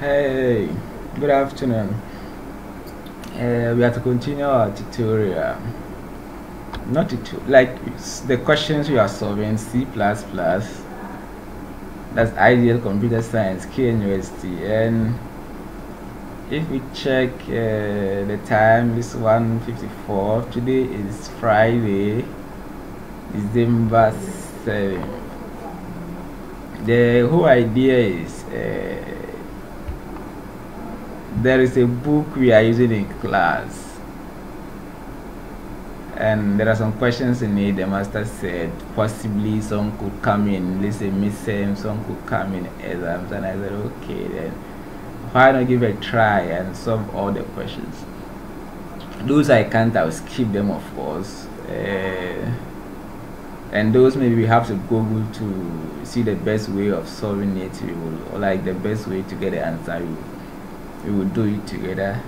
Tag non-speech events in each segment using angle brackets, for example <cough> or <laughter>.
Hey, good afternoon. Uh, we have to continue our tutorial. Not tutorial, like the questions we are solving C++. Plus that's IDL computer science, KNUST. And if we check uh, the time, it's 1.54. Today is Friday, December 7 the whole idea is uh, there is a book we are using in class. And there are some questions in it. The master said possibly some could come in. Let's say some could come in exams and i said okay then. Why not give a try and solve all the questions? Those i can't i'll skip them of course. Uh, and those maybe we have to google to see the best way of solving it. Will or like the best way to get the answer we, we will do it together.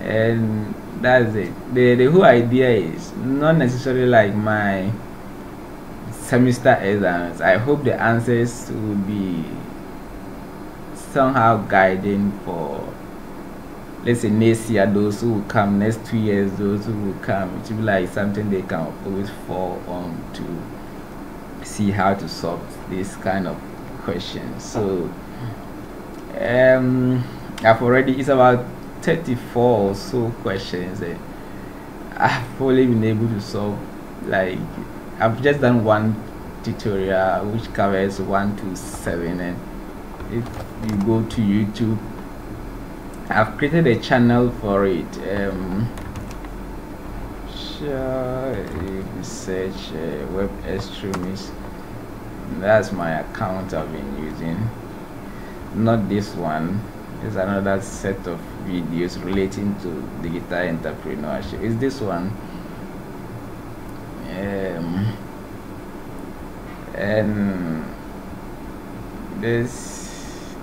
And that's it. The the whole idea is not necessarily like my semester exams. I hope the answers will be somehow guiding for let's say next year those who will come next two years those who will come. It will be like something they can always fall on to see how to solve this kind of question. So um i've already it's about 34 or so questions that i've only been able to solve like i've just done one tutorial which covers one to seven and if you go to youtube I've created a channel for it. Um, search uh, web extremist. That's my account I've been using. Not this one. There's another set of videos relating to digital entrepreneurship. Is this one? Um, and this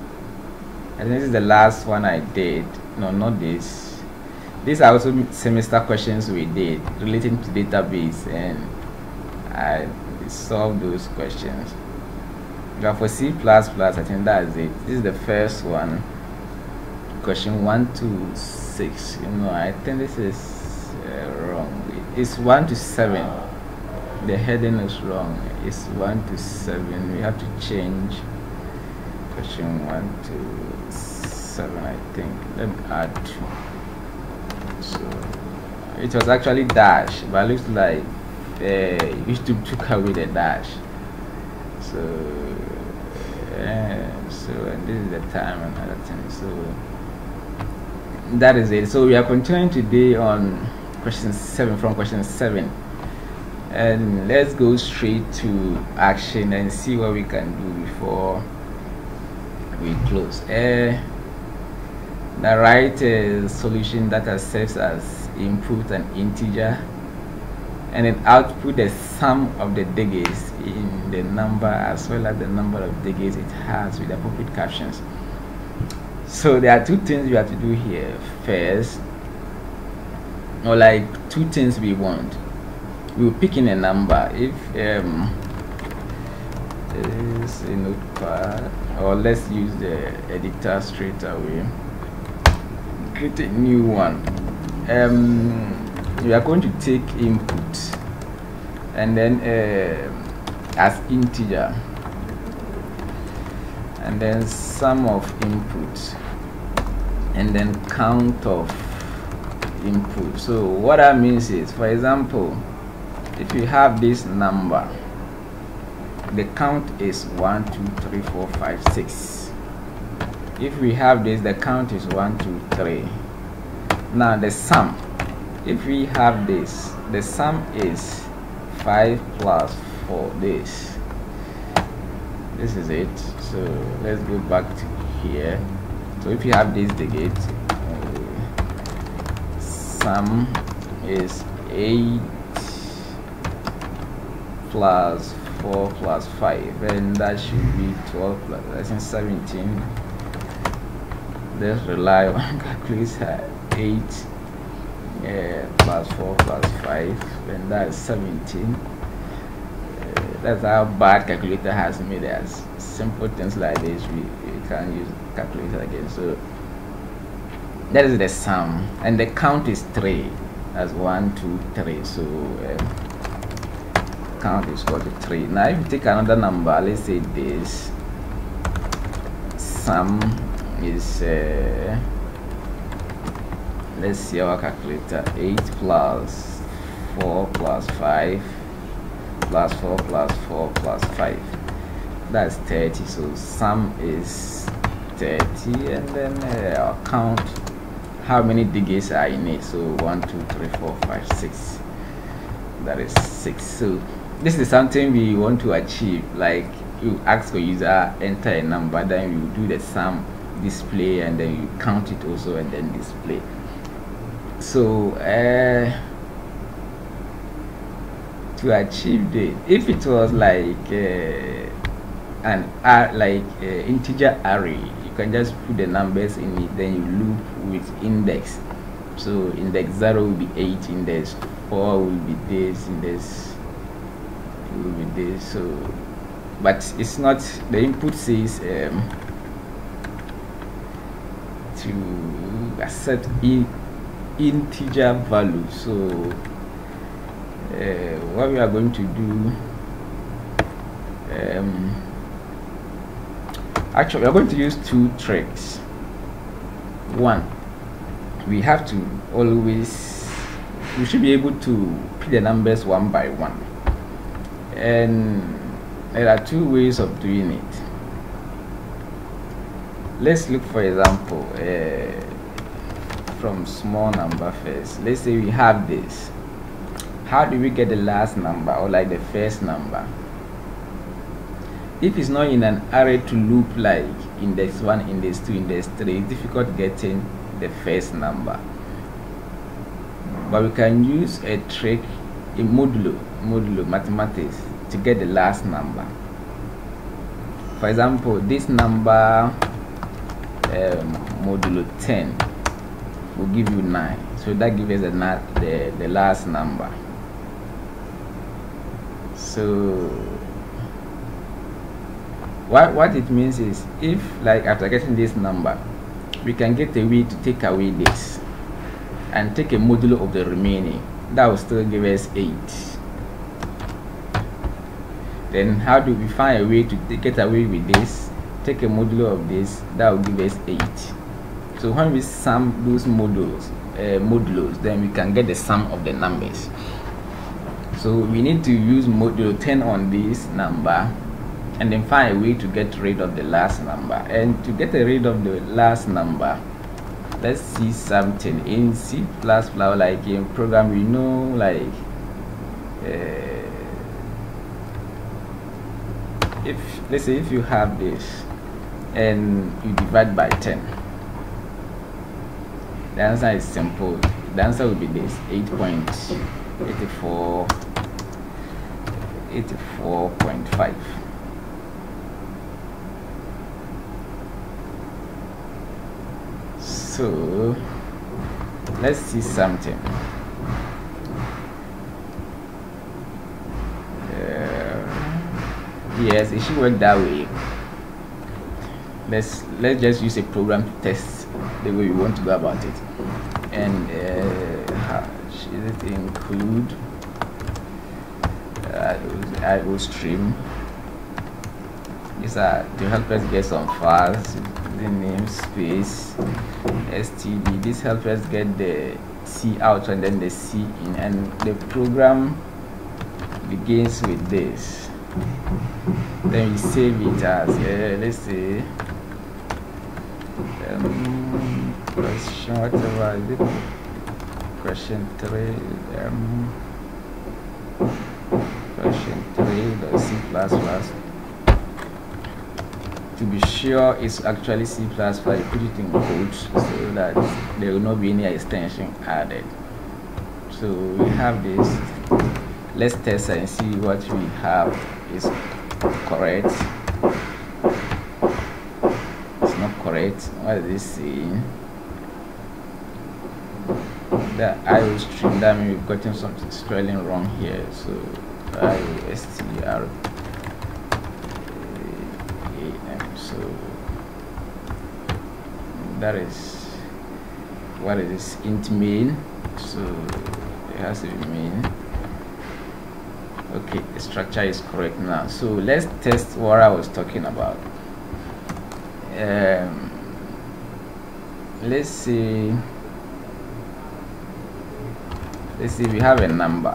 and this is the last one I did. No not this. These are also semester questions we did relating to database and I solved those questions. But for C++ I think that's it. This is the first one question 1 to 6 you know I think this is uh, wrong. It's 1 to 7 the heading is wrong. It's 1 to 7 we have to change question 1 to seven I think. Let me add two. So it was actually dash but it looks like uh, YouTube took away the dash. So uh, so and this is the time and other thing so that is it. So we are continuing today on question seven from question seven. And let's go straight to action and see what we can do before we close. Uh, the right uh, solution that serves as input an integer and then output the sum of the digits in the number as well as the number of digits it has with appropriate captions so there are two things you have to do here first or like two things we want. We will pick in a number. If um is a notepad or let's use the editor straight away. Create a new one. Um, we are going to take input and then uh, as integer. And then sum of input and then count of input. So what that means is for example if you have this number the count is 1 2 3 4 5 6 if we have this the count is one two three. Now the sum if we have this the sum is 5 plus 4 this. This is it. So let's go back to here so if you have this digit uh, sum is 8 plus 4 plus 5 and that should be 12 plus I think 17 let's rely on <laughs> calculator. 8 uh, plus 4 plus 5 and that's 17 uh, that's how bad calculator has made us simple things like this we can use calculator again. So that is the sum. And the count is three. As one two three. So um, count is equal to three. Now if you take another number let's say this sum is uh, let's see our calculator. 8 plus 4 plus 5 plus 4 plus 4 plus 5 that's 30 so sum is 30 and then uh, I'll count how many digits are in it. So 1 2 3 4 5 6 that is 6 so this is something we want to achieve. Like you ask for user enter a number then you do the sum display and then you count it also and then display. So uh, to achieve this if it was like uh, an uh, like uh, integer array. You can just put the numbers in it then you loop with index. So index 0 will be 8 index 4 will be this index will be this so but it's not the input says um, to accept in integer value. So uh, what we are going to do um, actually we are going to use two tricks. One we have to always we should be able to put the numbers one by one. And there are two ways of doing it. Let's look for example uh, from small number first. Let's say we have this. How do we get the last number or like the first number if it's not in an array to loop like index 1 index 2 index 3 it's difficult getting the first number. But we can use a trick in modulo modulo mathematics to get the last number. For example this number um, modulo 10 will give you 9 so that gives us the, the, the last number. So what what it means is if like after getting this number we can get a way to take away this and take a modulo of the remaining. That will still give us 8 then how do we find a way to get away with this take a modulo of this that will give us 8 so when we sum those modules uh, modulos then we can get the sum of the numbers. So we need to use modulo 10 on this number and then find a way to get rid of the last number. And to get rid of the last number let's see something in C++ plus like in program we know like uh, if let's say if you have this and you divide by 10 the answer is simple. The answer will be this 8.84 84.5 so let's see something. Uh, yes it should work that way. Let's let's just use a program to test the way we want to go about it. And uh, should it include uh, iostream. These are to help us get some files the namespace std this helps us get the c out and then the c in. And the program begins with this. Then we save it as uh, let's say um, question whatever is it? Question three um, question three the c plus plus to be sure it's actually C++, put it in code so that there will not be any extension added. So we have this. Let's test and see what we have is correct. It's not correct. What is this saying? The IO string, that means we've gotten something spelling wrong here. So so that is what is this int main so it has to be main okay the structure is correct now. So let's test what I was talking about. Um, let's see. Let's see we have a number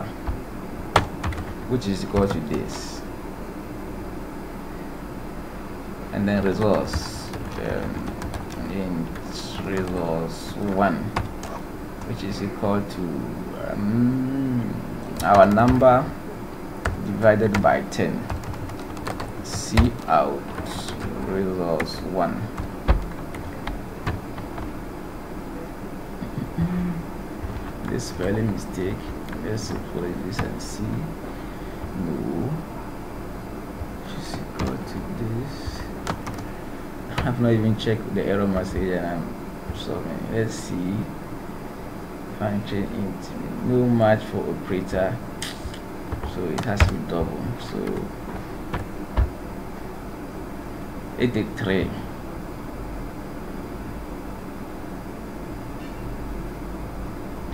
which is equal to this. And then results um, results 1 which is equal to um, our number divided by 10 see out results 1 this spelling mistake let's put this and see no. Is equal to this. I've not even checked the error message and I'm solving let's see. Function int no match for operator. So it has to be double. So 83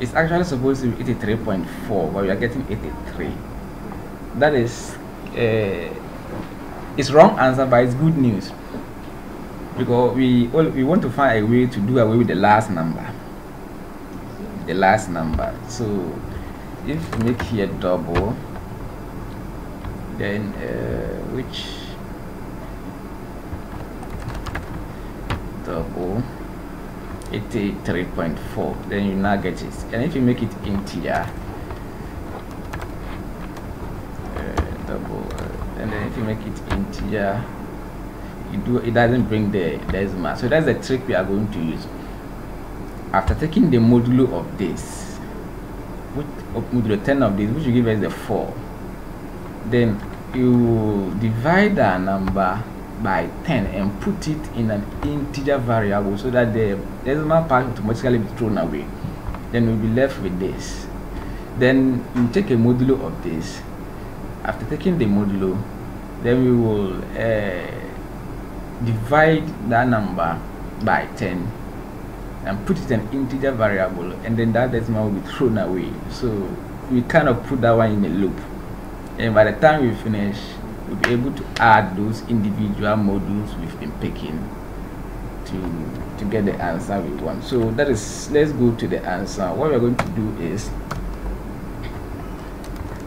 it's actually supposed to be 83.4 but we are getting 83 that is uh, it's wrong answer but it's good news because we we want to find a way to do away with the last number. The last number. So if we make here double then uh, which? Double. 83.4 then you now get it. And if you make it integer uh, double uh, and then if you make it integer you do it doesn't bring the decimal so that's the trick we are going to use. After taking the modulo of this of modulo 10 of this which will give us the 4 then you divide that number by 10 and put it in an integer variable so that the decimal part automatically be thrown away. Then we'll be left with this. Then you take a modulo of this. After taking the modulo then we will uh, divide that number by 10 and put it an integer variable and then that decimal will be thrown away. So we kind of put that one in a loop. And by the time we finish we'll be able to add those individual modules we've been picking to to get the answer we want. So that is let's go to the answer. What we're going to do is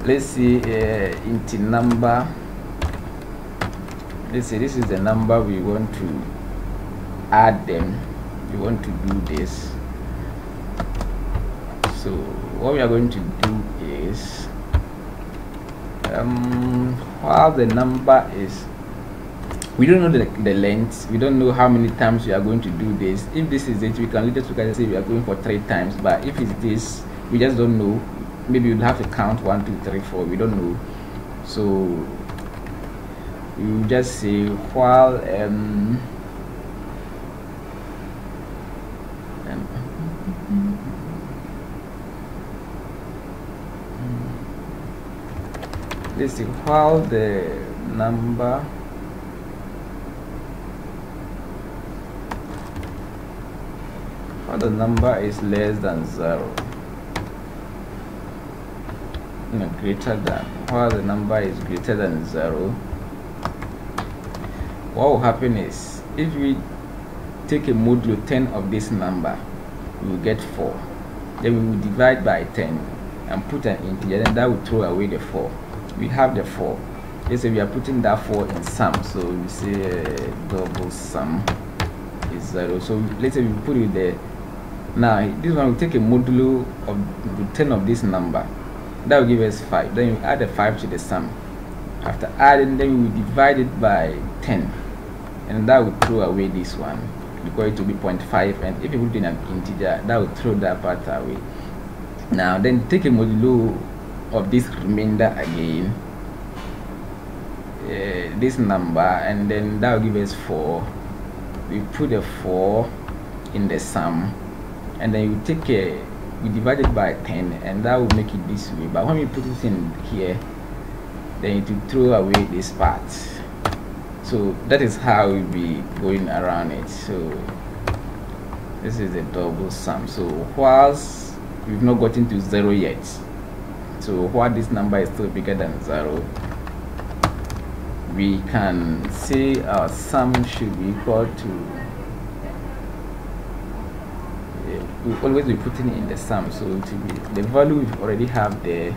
let's see uh, into number let's say this is the number we want to add them. We want to do this. So what we are going to do is um, while the number is we don't know the, the length. We don't know how many times we are going to do this. If this is it we can later together say we are going for three times. But if it's this we just don't know. Maybe we'll have to count one two three four. We don't know. So you just say while um, let's see while the number while the number is less than zero. No, greater than while the number is greater than zero what will happen is if we take a modulo 10 of this number we will get 4 then we will divide by 10 and put an integer then that will throw away the 4 we have the 4 let's say we are putting that 4 in sum. So we say uh, double sum is 0 so let's say we put it there. Now this one will take a modulo of the 10 of this number. That will give us 5 then you add the 5 to the sum. After adding then we will divide it by 10 and that would throw away this one because it will be 0.5 and if you put in an integer that would throw that part away. Now then take a modulo of this remainder again uh, this number and then that will give us 4 we put a 4 in the sum and then you take a we divide it by 10 and that will make it this way. But when we put it in here then it will throw away this part so that is how we'll be going around it. So this is a double sum. So whilst we've not gotten to zero yet so while this number is still bigger than zero we can say our sum should be equal to we always be putting it in the sum. So be the value we already have there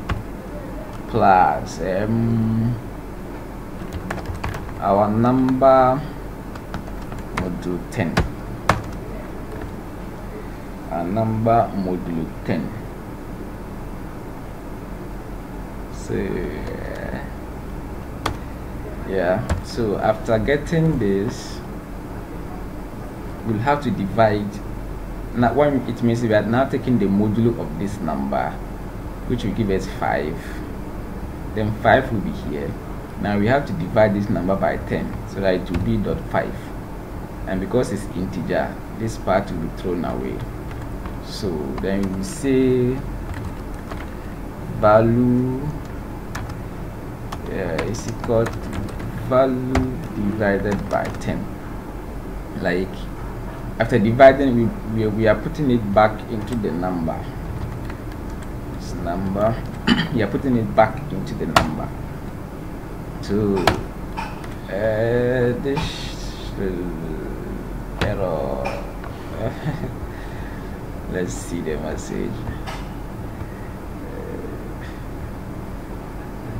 plus um, our number modulo 10 our number modulo 10 so yeah so after getting this we'll have to divide. Now what it means we are now taking the modulo of this number which will give us 5 then 5 will be here now we have to divide this number by 10 so that it will be dot 5 and because it's integer this part will be thrown away. So then we say value uh, is equal to value divided by 10 like after dividing we, we, we are putting it back into the number. This number <coughs> we are putting it back into the number uh, this error <laughs> let's see the message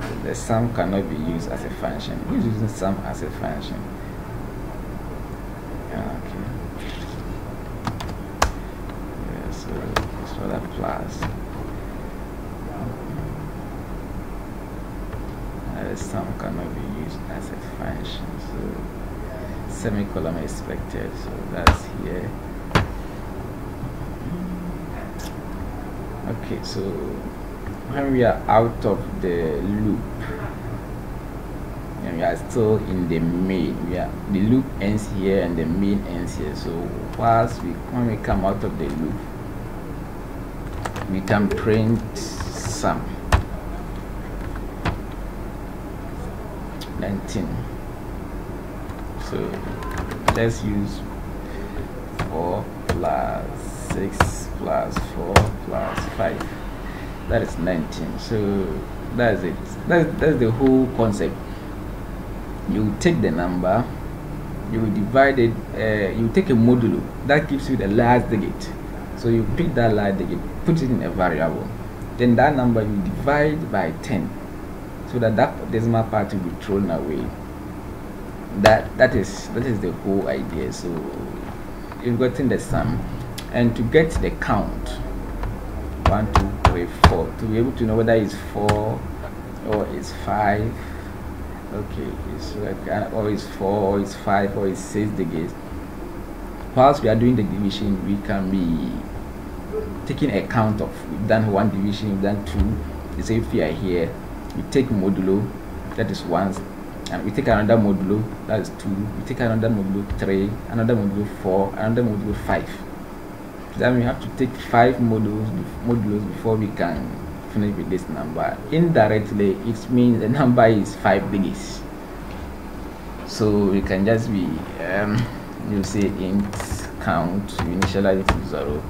uh, the sum cannot be used as a function who's using sum as a function Okay. Yes. So that plus uh, sum cannot be used as a function so semicolon expected so that's here. Okay so when we are out of the loop and we are still in the main we are the loop ends here and the main ends here. So whilst we when we come out of the loop we can print sum 19 so let's use 4 plus 6 plus 4 plus 5 that is 19 so that's it. That's, that's the whole concept. You take the number you divide it uh, you take a modulo that gives you the last digit. So you pick that last digit put it in a variable. Then that number you divide by 10 so that that decimal part will be thrown away. That that is that is the whole idea. So you've gotten the sum. And to get the count one two three four to be able to know whether it's four or it's five. Okay it's like uh, or it's four or it's five or it's six degrees. Whilst we are doing the division we can be taking account of we've done one division, we've done two. You say if we are here, we take modulo, that is one, and we take another modulo, that is two. We take another modulo three, another modulo four, another modulo five. Then we have to take five modules before we can finish with this number. Indirectly, it means the number is five digits. So we can just be um, you say int count, initialize it to zero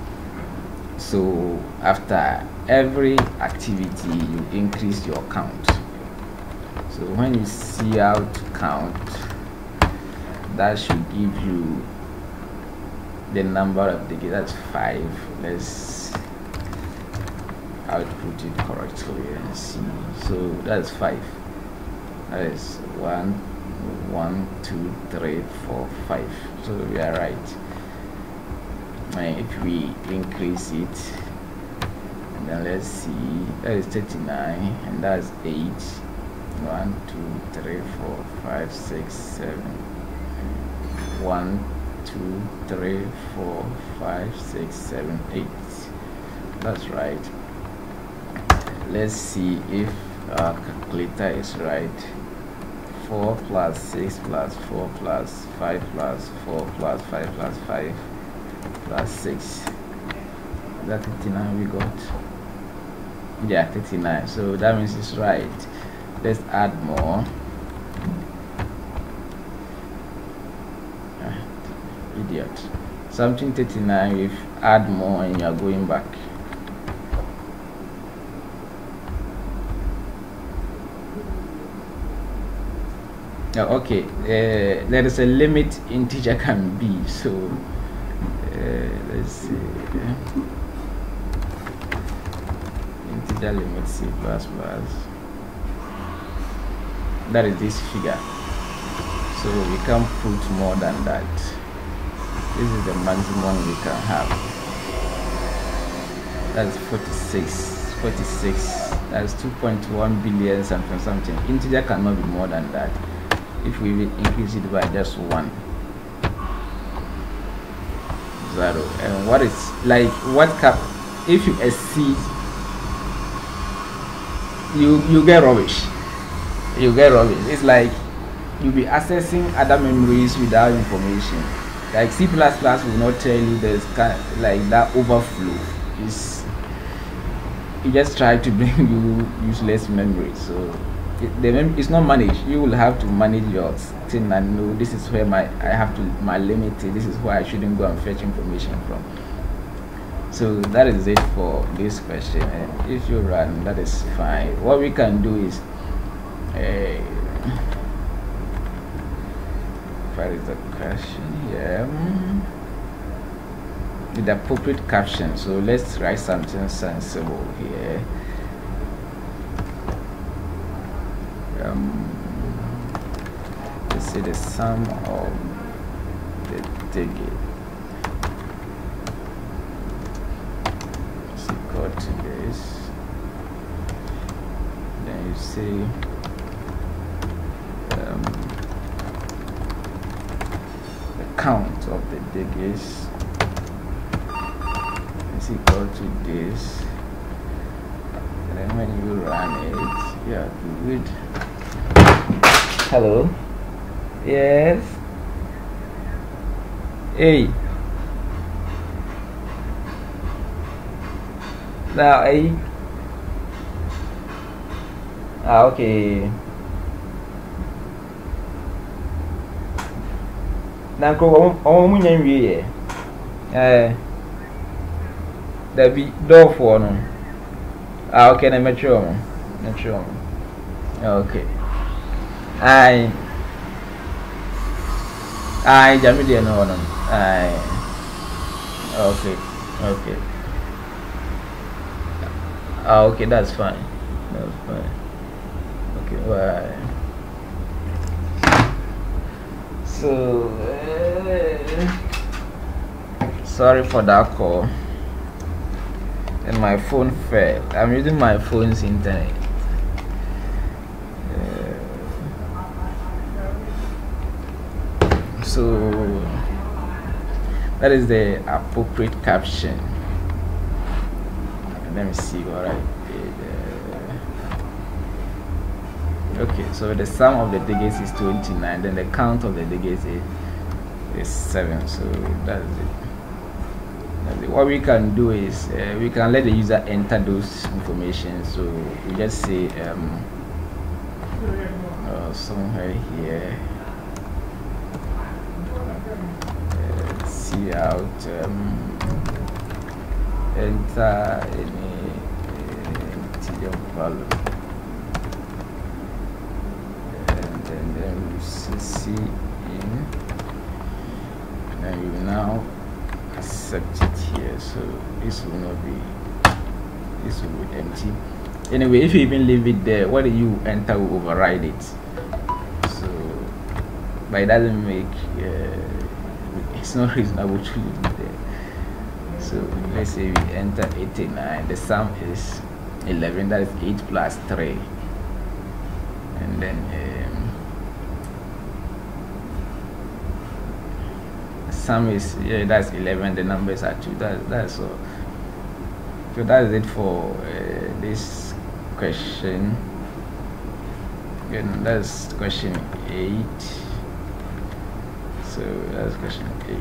so after every activity you increase your count. So when you see out count that should give you the number of the that's five. Let's output it correctly and see. So that's five. That is one one two three four five. So we are right. And if we increase it and then let's see that is 39 and that's 8 1 2 3 4 5 6 7 1 2 3 4 5 6 7 8 that's right. Let's see if our calculator is right. 4 plus 6 plus 4 plus 5 plus 4 plus 5 plus 5 plus 6 that 59 we got yeah 39 so that means it's right. Let's add more. Ah, idiot. Something 39 if add more and you are going back. Oh, okay. Uh, there is a limit integer can be so uh, let's see integer limit c that is this figure. So we can't put more than that. This is the maximum we can have. That's 46 46 that's 2.1 billion something something. Integer cannot be more than that. If we increase it by just one. Zero. And what is like what cap if you exceed you you get rubbish. You get rubbish. It's like you'll be accessing other memories without information. Like C++ will not tell you there's kind of like that overflow. Is you just try to <laughs> bring you useless memories. So it, the mem it's not managed. You will have to manage your thing and know this is where my I have to my limit this is where I shouldn't go and fetch information from so that is it for this question. And if you run that is fine. What we can do is uh, where is the question here with the appropriate caption. So let's write something sensible here. Um, let's see the sum of the digit is equal to this then you see um, count of the digits. Is equal to this. And then when you run it yeah good. Hello? Yes? Hey. Now hey ah okay na nkoro wɔn mu nya nwie yɛ ɛɛ dabi dɔɔfoɔ no. Ah ok na mɛtwerɛ wɔn mɛtwerɛ wɔn ok. Ayi ayi gyame deɛ no wɔ no ayi ok ok. Ah ok that's fine. That's fine ok bye. So, uh, sorry for that call. And my phone fell. I'm using my phone's internet. Uh, so, that is the appropriate caption. Let me see what I okay so the sum of the digits is 29 then the count of the digits is, is 7 so that's it. that's it what we can do is uh, we can let the user enter those information so we just say um, uh, somewhere here uh, see out um, enter any uh, value cc in. And you now accept it here. So this will not be this will be empty. Anyway if you even leave it there what do you enter will override it. So but it doesn't make uh, it's not reasonable to leave it there. So let's say we enter 89 the sum is 11 that is 8 plus 3 and then um, is yeah that's 11 the numbers are 2 that, that's so that is it for uh, this question. And that's question 8 so that's question 8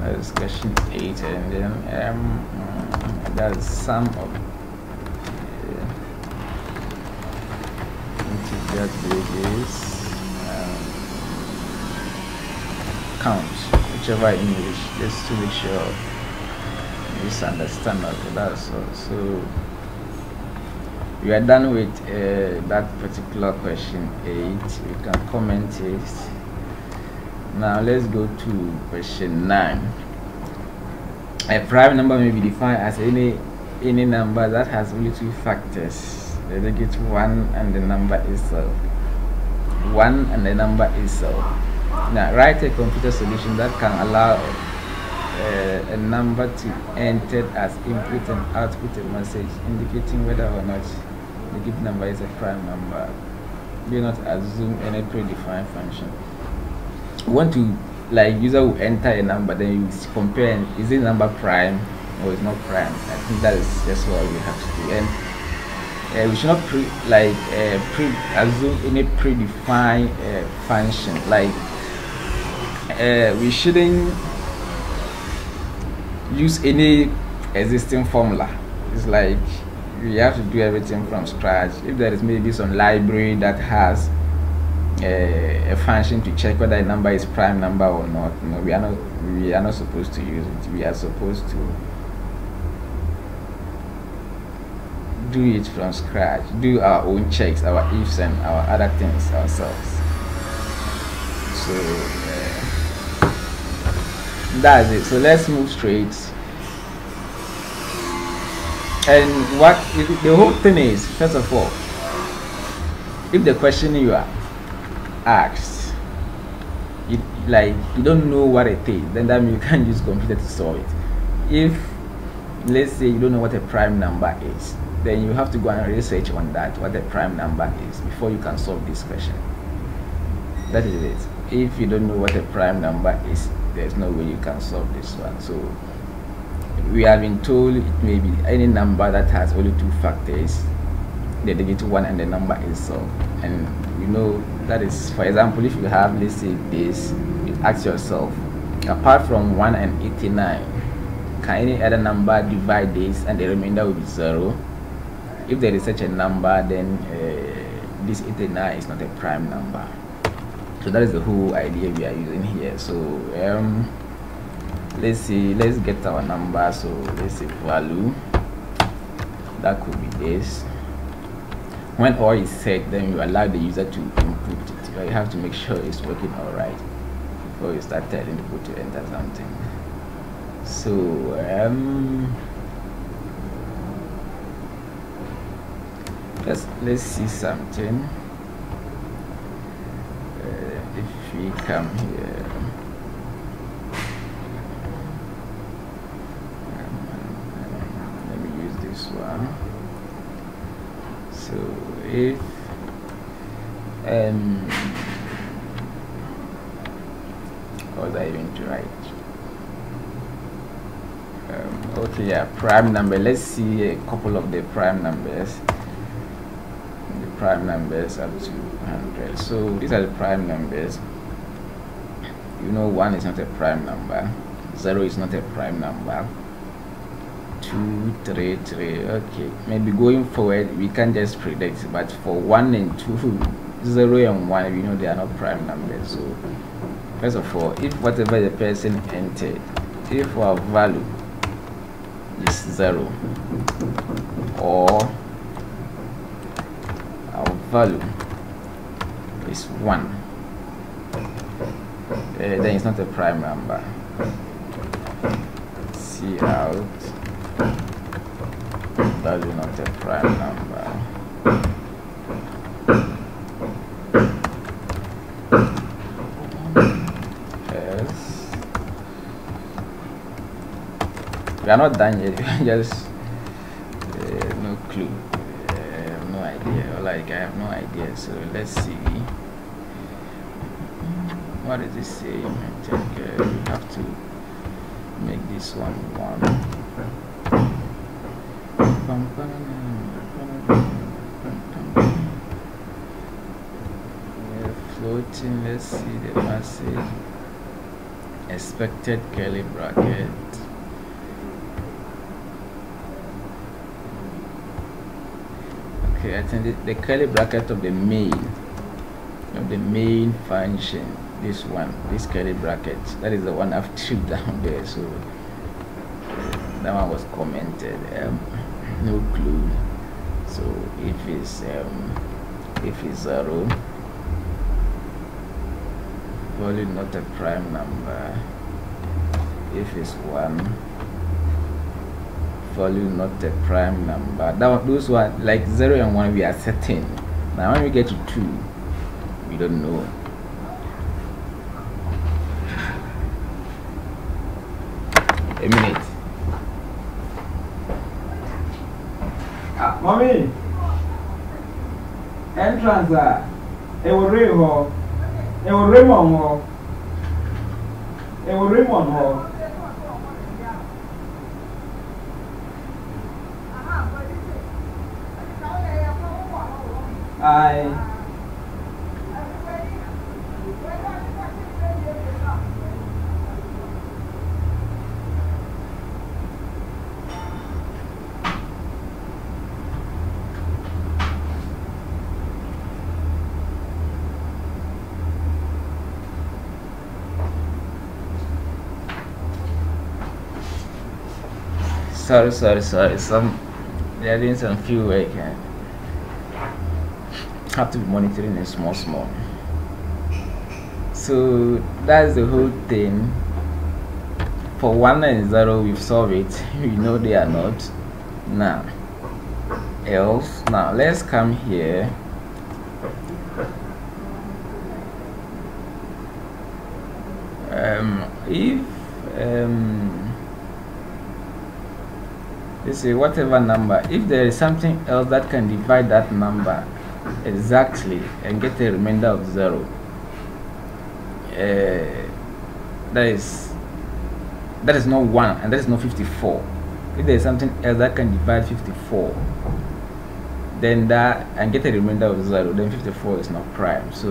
that's question 8 and then um, that's sum of share um, count, whichever English, just to make sure you understand that. So, so we are done with uh, that particular question 8 you can comment it. Now let's go to question 9 a prime number may be defined as any any number that has only two factors the digit 1 and the number itself 1 and the number itself now write a computer solution that can allow uh, a number to enter as input and output a message indicating whether or not the given number is a prime number. Do not assume any predefined function. You want to like user will enter a number, then you compare is it number prime or is not prime. I think that is just what we have to do. And uh, we should not pre like uh, pre assume any predefined uh, function. Like uh, we shouldn't use any existing formula. It's like we have to do everything from scratch. If there is maybe some library that has a, a function to check whether a number is prime number or not, you know, we are not we are not supposed to use it. We are supposed to do it from scratch, do our own checks, our ifs and our other things ourselves. So uh, that's it. So let's move straight and what the whole thing is, first of all, if the question you are asked, you, like you don't know what it is, then that means you can't use computer to solve it. If let's say you don't know what a prime number is, then you have to go and research on that what a prime number is before you can solve this question. That is it. If you don't know what a prime number is, there's no way you can solve this one. So we have been told it may be any number that has only two factors the digit one and the number itself and you know that is for example if you have let's say this you ask yourself apart from 1 and 89 can any other number divide this and the remainder will be zero if there is such a number then uh, this 89 is not a prime number. So that is the whole idea we are using here. So um, let's see let's get our number. So let's say value that could be this. When all is set then you allow the user to input it. You have to make sure it's working all right before you start telling people to enter something. So um let's let's see something. Uh, if we come here. Let me use this one. So if um what was I even to write? Um, okay yeah prime number. Let's see a couple of the prime numbers prime numbers up to 100 so these are the prime numbers. You know one is not a prime number zero is not a prime number. Two three three okay. Maybe going forward we can just predict but for one and two <laughs> zero and one we know they are not prime numbers. So first of all if whatever the person entered if our value is zero or our value is one uh, then it's not a prime number see out value not a prime number. Yes. We are not done yet. <laughs> just uh, no clue. Uh, no idea. Like I have no idea. So let's see. What does it say? I think uh, we have to make this one one. floating let's see the message expected curly bracket okay I think the, the curly bracket of the main of the main function this one this curly bracket that is the one I've <laughs> stripped down there so that one was commented um, <clears throat> no clue. So if it's um, if it's zero probably not a prime number. If it's one value not a prime number. That those one like zero and one we are certain. Now when we get to two we don't know. A minute. Ah mommy. Entrance a ɛwɔ rain hɔ ɛwɔ raymond? Hɔ ɛwɔ raymond? hɔ. Aye. sorry sorry sorry some they are doing some few and have to be monitoring it small small. So that's the whole thing. For one and zero we've solved it. <laughs> We know they are not. Now else? Now let's come here. Um, if um, let's say whatever number if there is something else that can divide that number exactly. And get a remainder of zero. Uh, that is that is not 1 and that is not 54 if there is something else that can divide 54 then that and get a remainder of 0 then 54 is not prime. So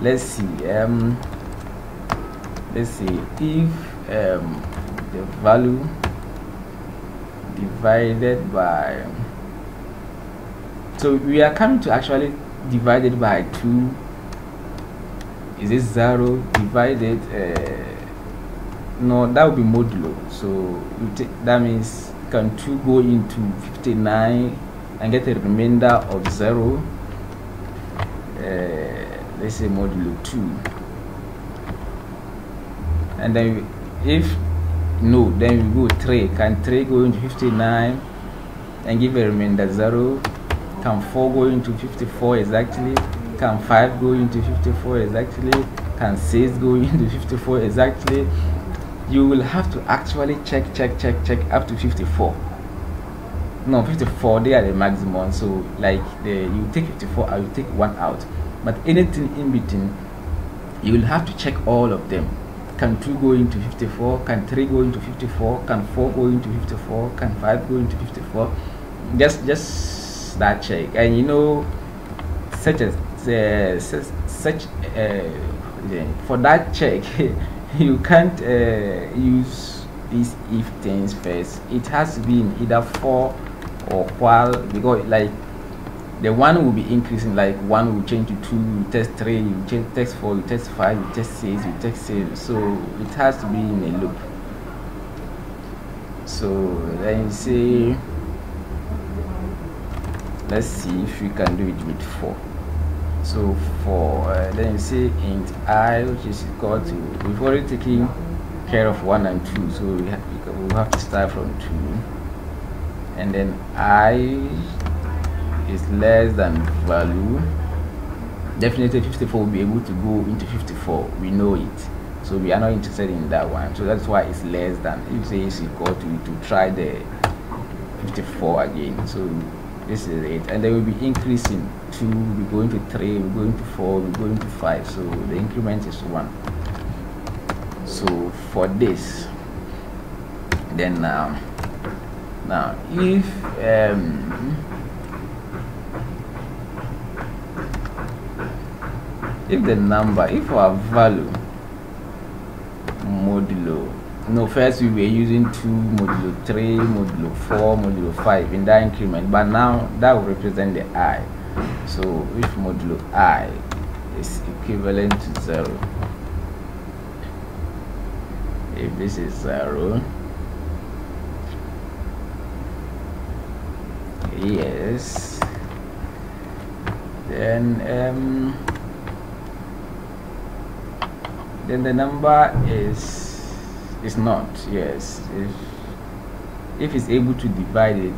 let's see um let's see. If um, the value divided by so we are coming to actually divide it by 2 is this 0 divided uh, no that would be modulo. So that means can 2 go into 59 and get a remainder of 0 uh, let's say modulo 2 and then if no then we go 3 can 3 go into 59 and give a remainder 0 can 4 go into 54 exactly. Can 5 go into 54 exactly. Can 6 go <laughs> into 54 exactly. You will have to actually check check check check up to 54 no 54 they are the maximum. So like the you take 54 or you take one out. But anything in between you will have to check all of them. Can 2 go into 54 can 3 go into 54 can 4 go into 54 can 5 go into 54 just just that check. And you know such as uh, such, uh, for that check <laughs> you can't uh, use these if things first. It has been either for or while because like the one will be increasing like one will change to two you test three you change test four you test five you test six you test seven. So it has to be in a loop. So then you say let's see if we can do it with four. So for uh, then you say int i which is equal to we've already taken care of one and two so we have, we have to start from two. And then i is less than value. Definitely 54 will be able to go into 54 we know it. So we are not interested in that one. So that's why it's less than if say it's equal to to try the 54 again. So this is it and then we'll be increasing 2 we're going to 3 we're going to 4 we're going to 5 so the increment is 1 so for this then now now if um, if the number if our value modulo no first we were using 2 modulo 3 modulo 4 modulo 5 in that increment but now that will represent the i. So if modulo i is equivalent to 0 if this is 0 yes then um, then the number is is not yes. If if it's able to divide it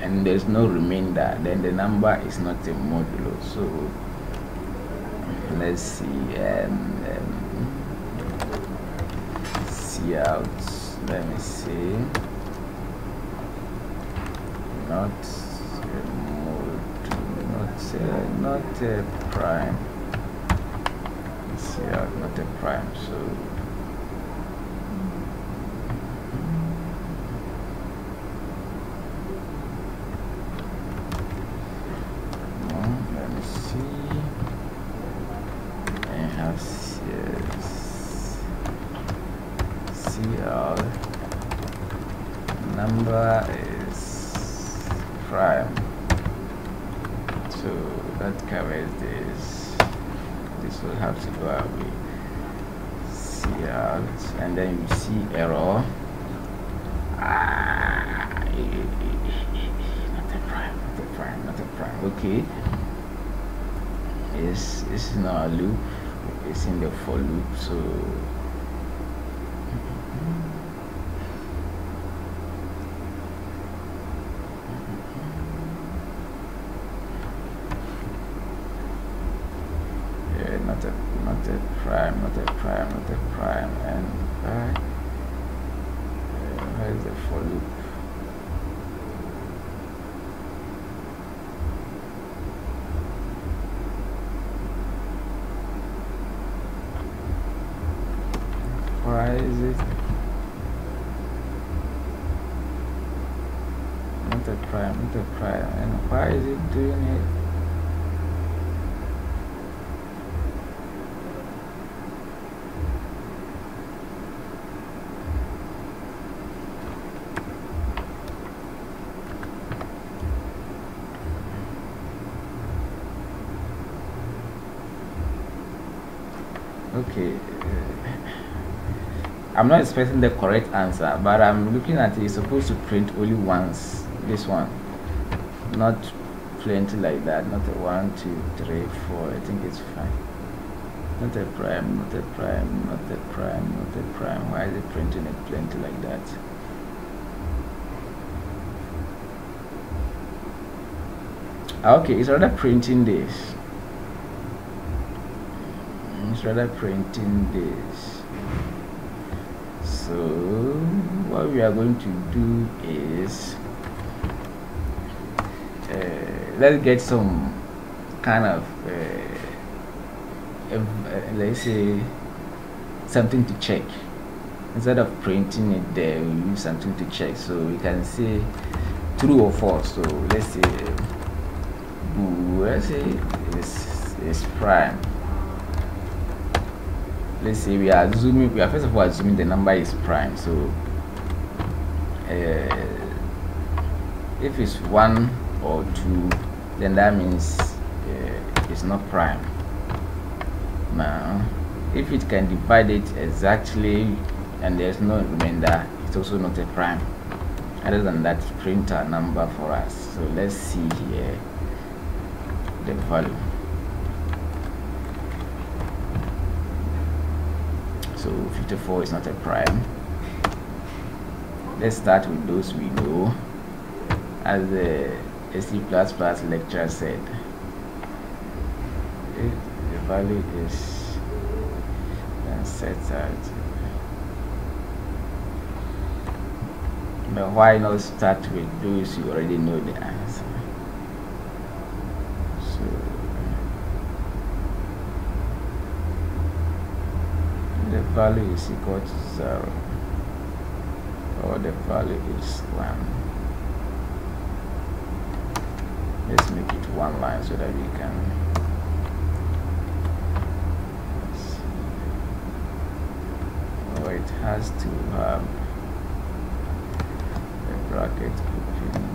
and there's no remainder then the number is not a modulo. So let's see um, um, cout. Let me see. Not a modulo not a, not a prime. cout not a prime so okay uh, I'm not expecting the correct answer, but I'm looking at it. It's supposed to print only once. This one, not plenty like that. Not a one, two, three, four. I think it's fine. Not a prime, not a prime, not a prime, not a prime. Why is it printing it plenty like that? Ah, okay, it's rather printing this. Rather printing this. So what we are going to do is uh, let's get some kind of uh, uh, let's say something to check. Instead of printing it there we use something to check. So we can say true or false. So let's say let's say it's prime let's say we are assuming we are first of all assuming the number is prime so uh, if it's one or two then that means uh, it's not prime. Now if it can divide it exactly and there's no remainder it's also not a prime. Other than that print a number for us. So let's see here the value so 54 is not a prime let's start with those we know. As the C++ lecturer said if the value is then set out but why not start with those you already know the answer value is equal to 0 or the value is 1 let's make it one line so that we can oh it has to have a bracket open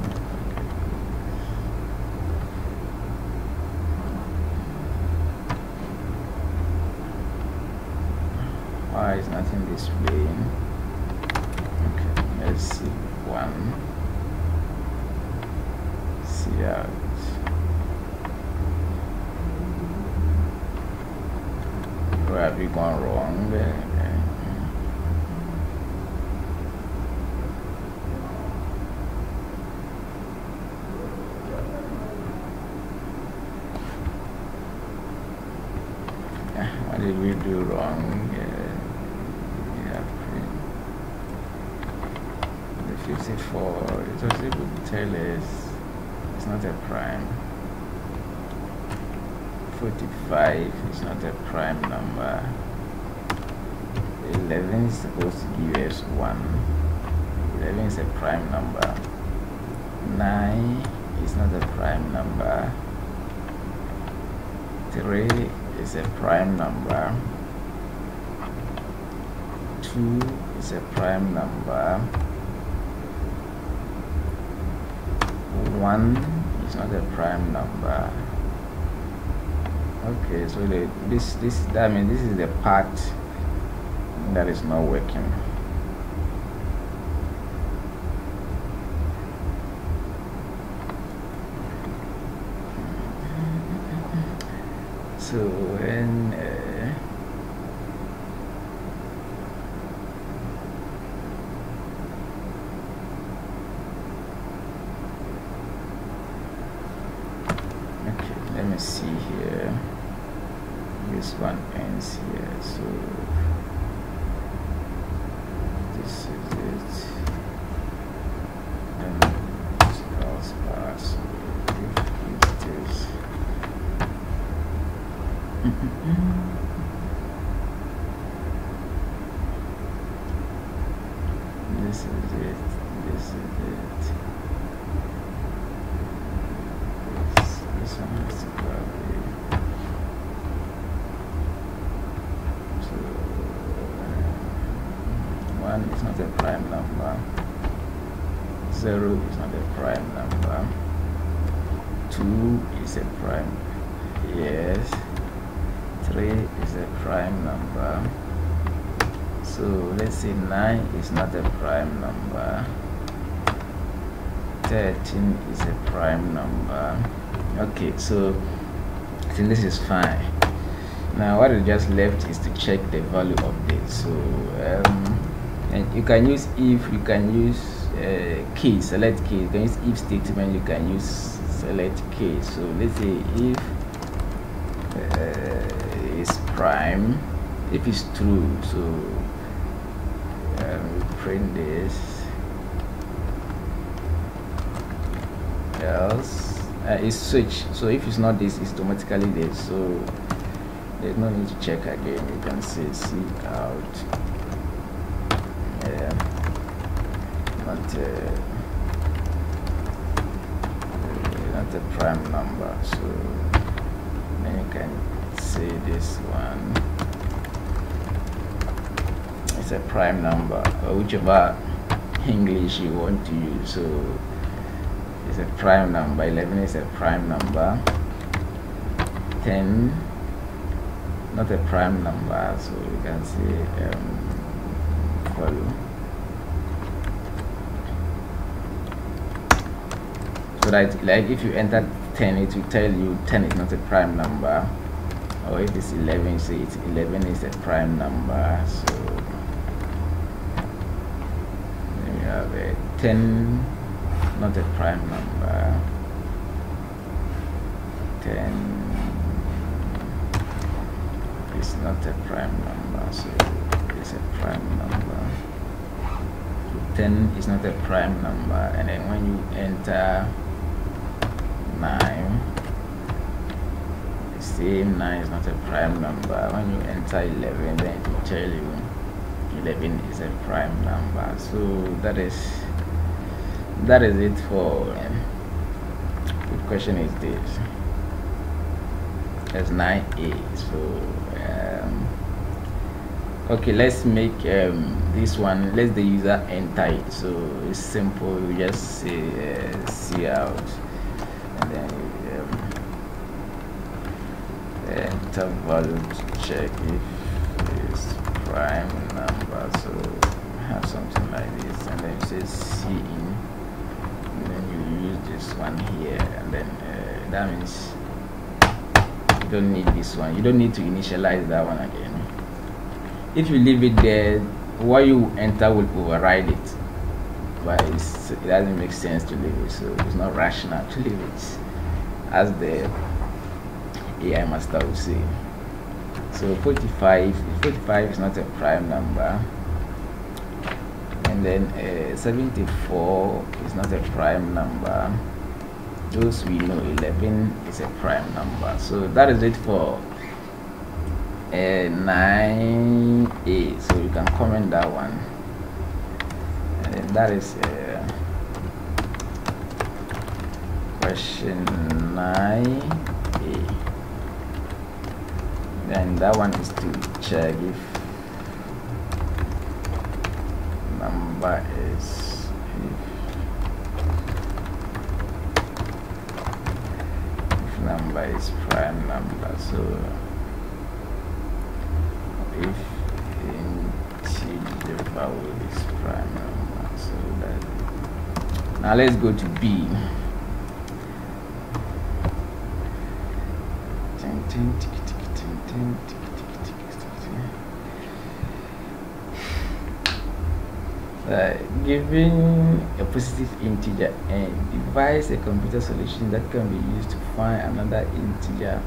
nothing displaying okay let's see. One cout where have we gone wrong there what did we do wrong yeah, the 54 it was able to tell us it's not a prime 45 is not a prime number 11 is supposed to give us 1 11 is a prime number 9 is not a prime number 3 is a prime number. 2 is a prime number. 1 is not a prime number. Okay so the, this this I mean this is the part that is not working so when uh, okay let me see here this one ends here so this is it and this else part so if, if this this is it this is it this, this one has to probably so uh, one is not a prime number zero is not a prime number two is a prime yes 3 is a prime number so let's say 9 is not a prime number 13 is a prime number. Okay so I think this is fine. Now what is just left is to check the value of this so um, and you can use if you can use uh, key select key you can use if statement you can use select key so let's say if uh, is prime if it's true so um, print this else uh, it's switch. So if it's not this it's automatically this so there's no need to check again. You can say see out. Yeah. Not uh, not a prime number. So then you can say this one. It's a prime number. Whichever English you want to use. So a prime number 11 is a prime number 10 not a prime number so you can say um, so that like if you enter 10 it will tell you 10 is not a prime number. Or if it's 11 say it's 11 is a prime number so then we have a 10 not a prime number 10 is not a prime number so it's a prime number. 10 is not a prime number and then when you enter 9 the same 9 is not a prime number. When you enter 11 then it will tell you 11 is a prime number. So that is that is it for um, the question is this that's 9a so um, okay let's make um, this one let the user enter it. So it's simple you just say uh, cout and then um, enter value to check if it's prime number. So have something like this and then it says cin and then you use this one here and then uh, that means you don't need this one. You don't need to initialize that one again. If you leave it there what you enter will override it. But it doesn't make sense to leave it so it's not rational to leave it. As the AI master will say. So 45 45 is not a prime number. And then uh, 74 is not a prime number those we know 11 is a prime number. So that is it for uh, 9a so you can comment that one. And that is uh, question 9a then that one is to check if number is if, if number is prime number so if integer is prime number so that now let's go to b Uh, given a positive integer n, devise a computer solution that can be used to find another integer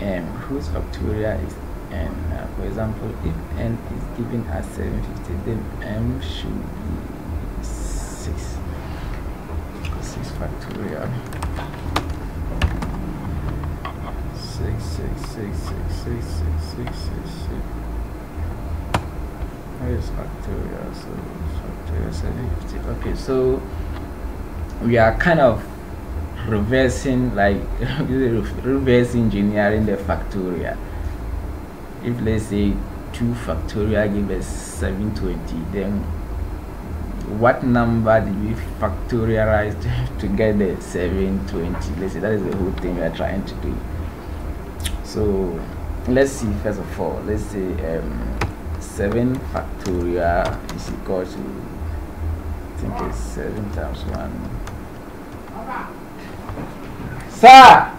m whose factorial is n. Uh, for example, if n is given as 750, then m should be 6. 6 factorial. 6, 6, 6, 6, 6, 6, 6, 6, 6 where is factorial so factorial 750 okay so we are kind of reversing like <laughs> reverse engineering the factorial. If let's say 2 factorial give us 720 then what number did we factorialize to <laughs> get the 720 let's say that is the whole thing we are trying to do. So let's see first of all let's say um, 7 factorial is equal to I think it's 7 times 1 sir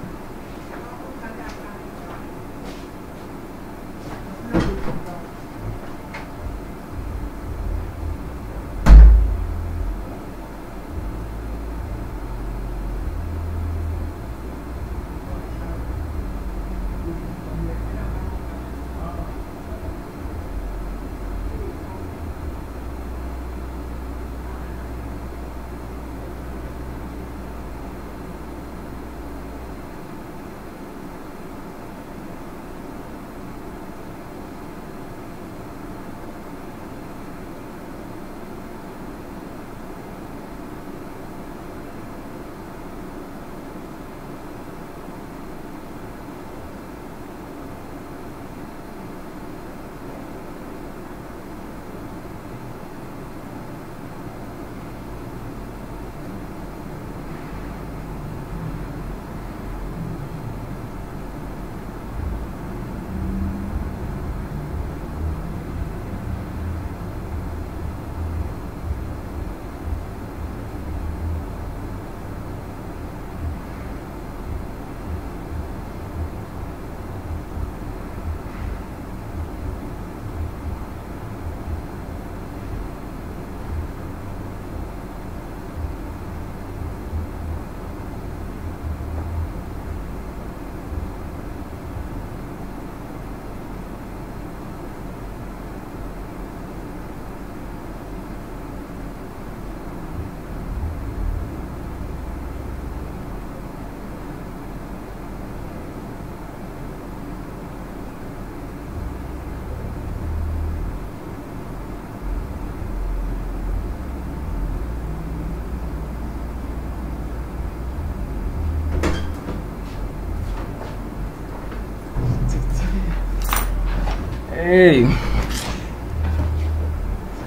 Hey.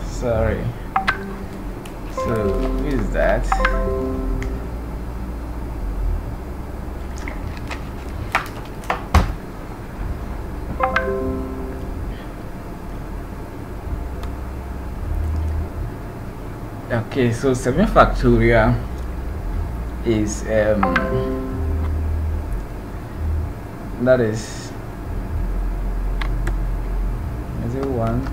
Sorry. So, who is that? Okay, so 7 factorial is um that is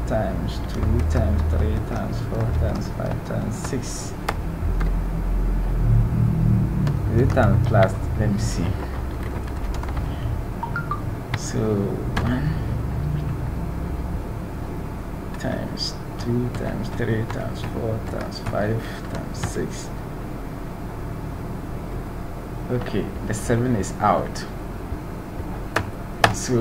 times 2 times 3 times 4 times 5 times 6 is it times plus let me see. So 1 times 2 times 3 times 4 times 5 times 6 okay the 7 is out. So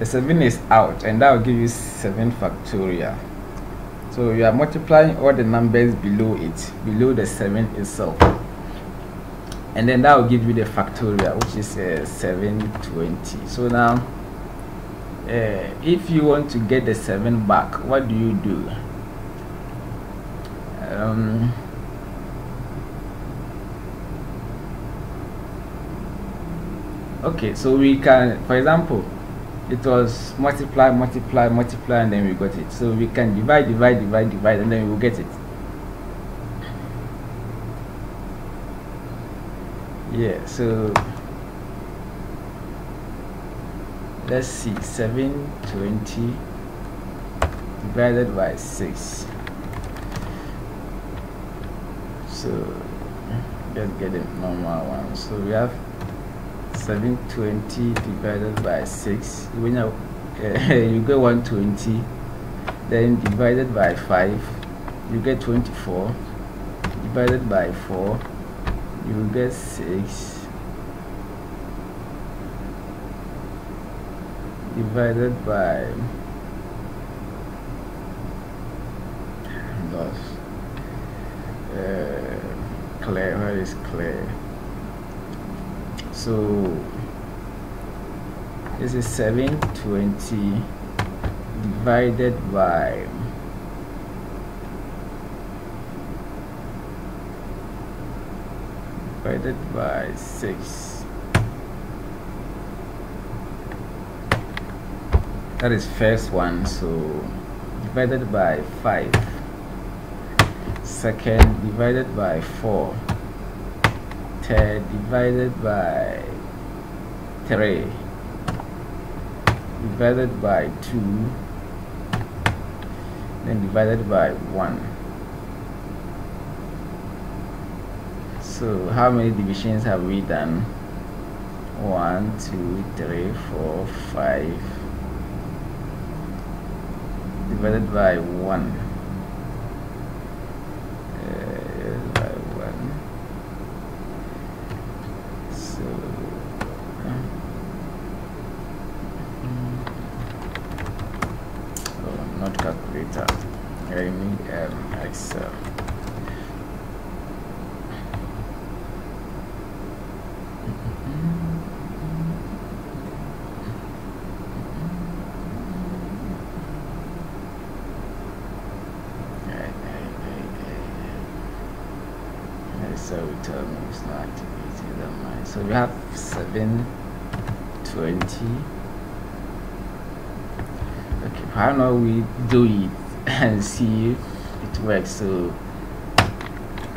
the 7 is out and that will give you 7 factorial so you are multiplying all the numbers below it below the 7 itself. And then that will give you the factorial which is uh, 720 so now uh, if you want to get the 7 back what do you do? Um, okay so we can for example it was multiply multiply multiply and then we got it. So we can divide divide divide divide and then we will get it. Yeah so let's see 720 divided by 6 so let's get a normal one. So we have 720 divided by 6 when you, uh, <laughs> you get 120 then divided by 5 you get 24 divided by 4 you get 6 divided by lost. Uh, clear where is clear so this is 720 divided by divided by 6 that is first one so divided by 5 second divided by 4 divided by 3 divided by 2 then divided by 1 so how many divisions have we done? 1 2 3 4 5 divided by 1 uh, by 1 so oh, not calculator I need um, Excel so tell me it's not easier than mine so we have 720 okay how we do it <laughs> and see if it works so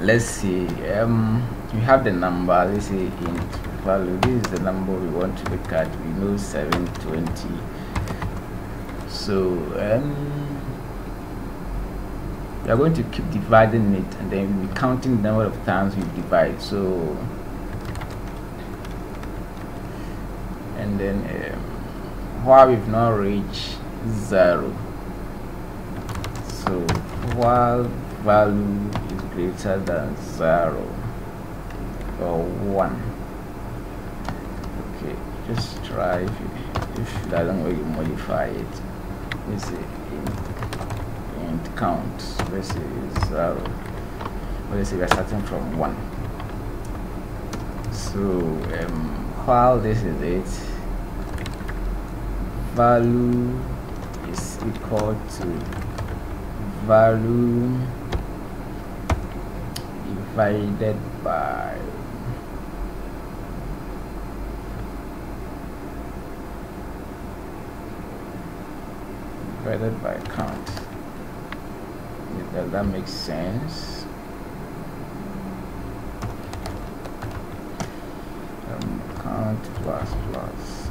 let's see um we have the number let's say int value this is the number we want to look at we know 720 so um we are going to keep dividing it and then we'll be counting the number of times we divide so and then um, while we've not reached zero. So while value is greater than zero or one. Okay just try if you, if that don't you modify it. Let's see int count. Say zero. Let's say we're starting from one. So um, while this is it value is equal to value divided by divided by count. Does that make sense. Um, count plus plus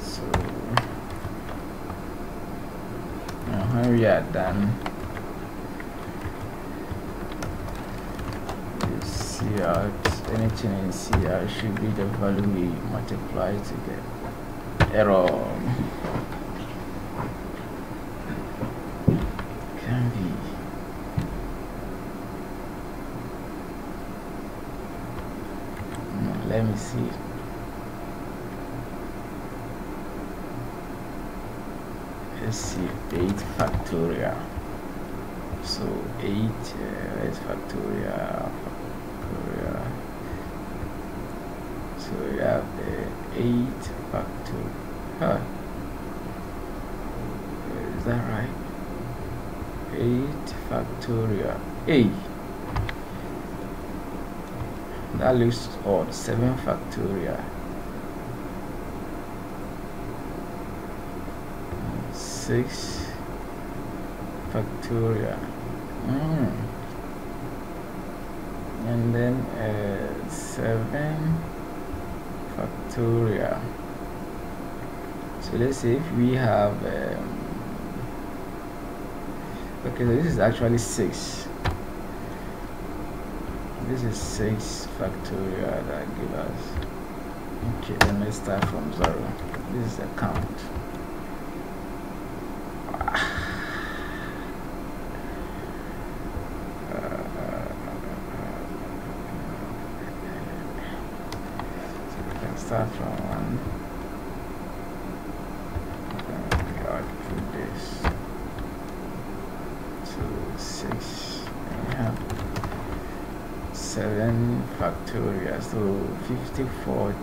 so we are done see out anything in CR should be the value we multiply to get error. Can be. Hmm, let me see let's see 8 factorial so 8 uh, is factorial factorial so we have the 8 factorial huh. is that right? 8 factorial a that looks odd. 7 factorial 6 factorial mm. and then uh, 7 factorial so let's say if we have um, okay so this is actually 6 this is 6 factorial that give us. Okay then let's start from 0 this is a count start from one. Then we output this seven factorial. So 50, 40,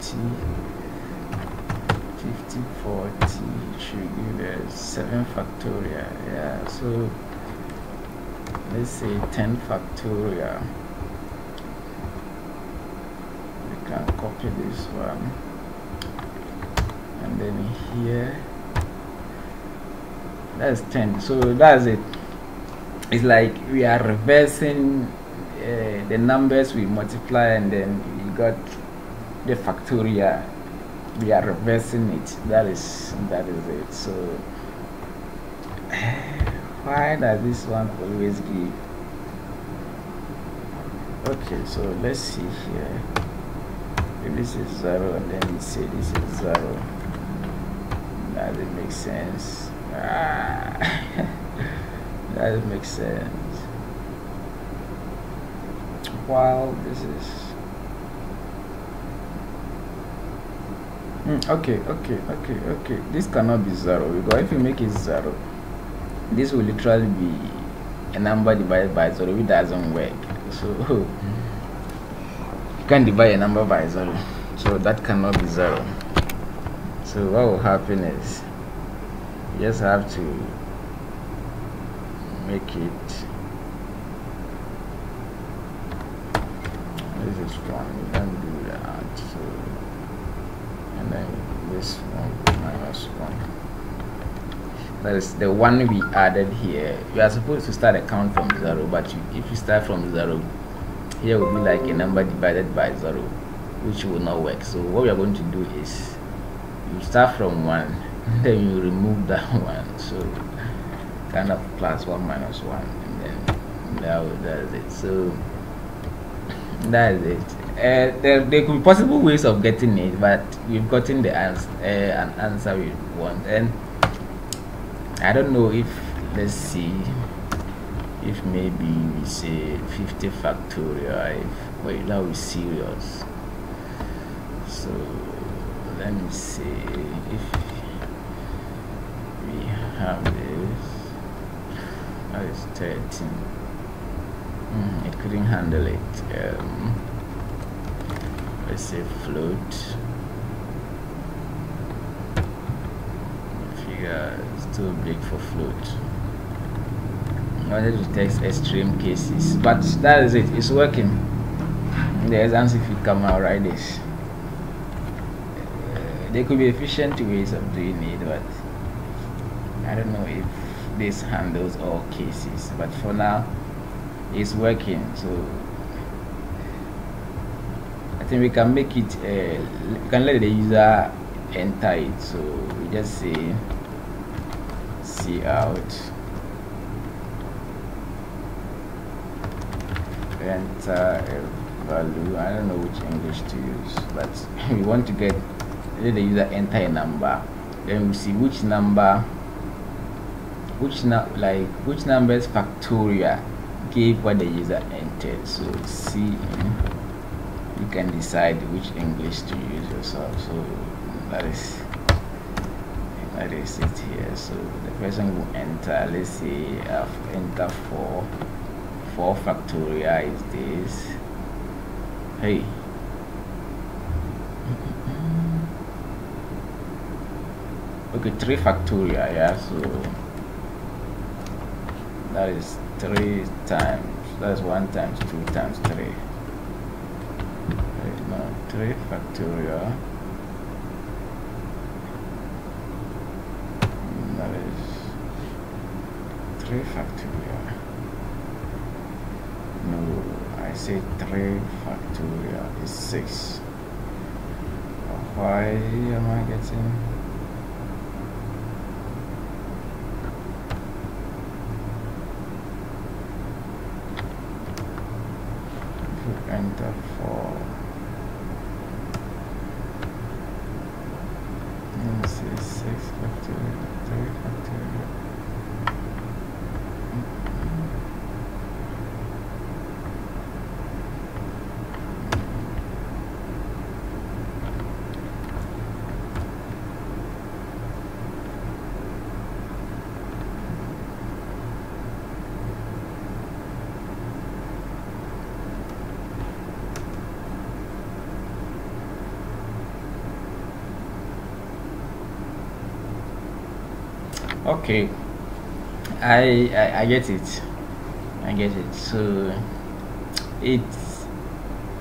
50, 40 should give us seven factorial. Yeah. So let's say 10 factorial. can copy this one. And then here. That's 10 so that's it. It's like we are reversing uh, the numbers we multiply and then we got the factorial we are reversing it. That is that is it. So <sighs> why does this one always give? Okay so let's see here if this is zero and then you say this is zero doesn't make sense. Ah. <laughs> doesn't make sense. While this is mm, okay okay okay okay. This cannot be zero because if you make it zero this will literally be a number divided by zero which doesn't work. So <laughs> can divide a number by zero. So that cannot be zero. So what will happen is you just have to make it this is one you don't do that so and then this one minus one. That is the one we added here. You are supposed to start a count from zero but you, if you start from zero here will be like a number divided by 0 which will not work. So what we are going to do is you start from 1 <laughs> then you remove that <laughs> one. So kind of plus 1 minus 1 and then that, that's it. So that is it. Uh, <laughs> there, there could be possible ways of getting it but we've gotten the uh, an answer we want. And I don't know if let's see if maybe we say 50 factorial if wait now we serious. So let me see if we have this that is 13 mm, it couldn't handle it. Um, let's say float. Figure is too big for float I wanted to test extreme cases but that is it. It's working. The exams if you come out right this. Uh, there could be efficient ways of doing it but I don't know if this handles all cases but for now it's working. So I think we can make it uh, we can let the user enter it. So we just say see enter a uh, value. I don't know which english to use but <laughs> we want to get let the user enter a number. Then we see which number which now like which numbers factorial gave what the user entered. So see you can decide which english to use yourself. So that is that is it here. So the person will enter let's say uh, i've entered 4 4 factorial is this. Hey. Okay 3 factorial yeah so that is 3 times that's 1 times 2 times 3 no 3 factorial that is 3 factorial I say 3 factorial is 6 why am I getting enter 4 let see 6 factorial 3 factorial okay. I, I, I get it. I get it. So it's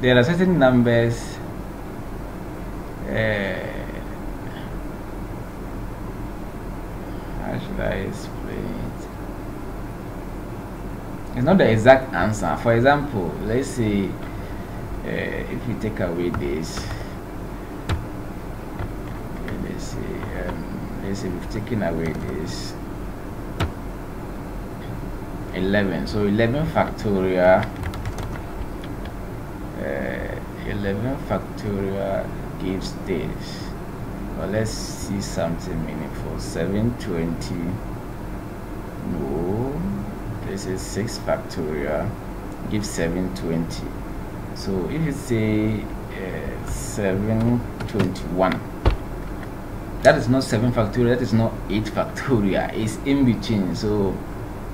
there are certain numbers uh, how should I explain it? It's not the exact answer. For example let's say uh, if we take away this let's see um, let's say we've taken away this 11 so 11 factorial uh, 11 factorial gives this. Well let's see something meaningful. 720 no this is 6 factorial. Gives 720 so if you say uh, 721 that is not 7 factorial that is not 8 factorial. It's in between. So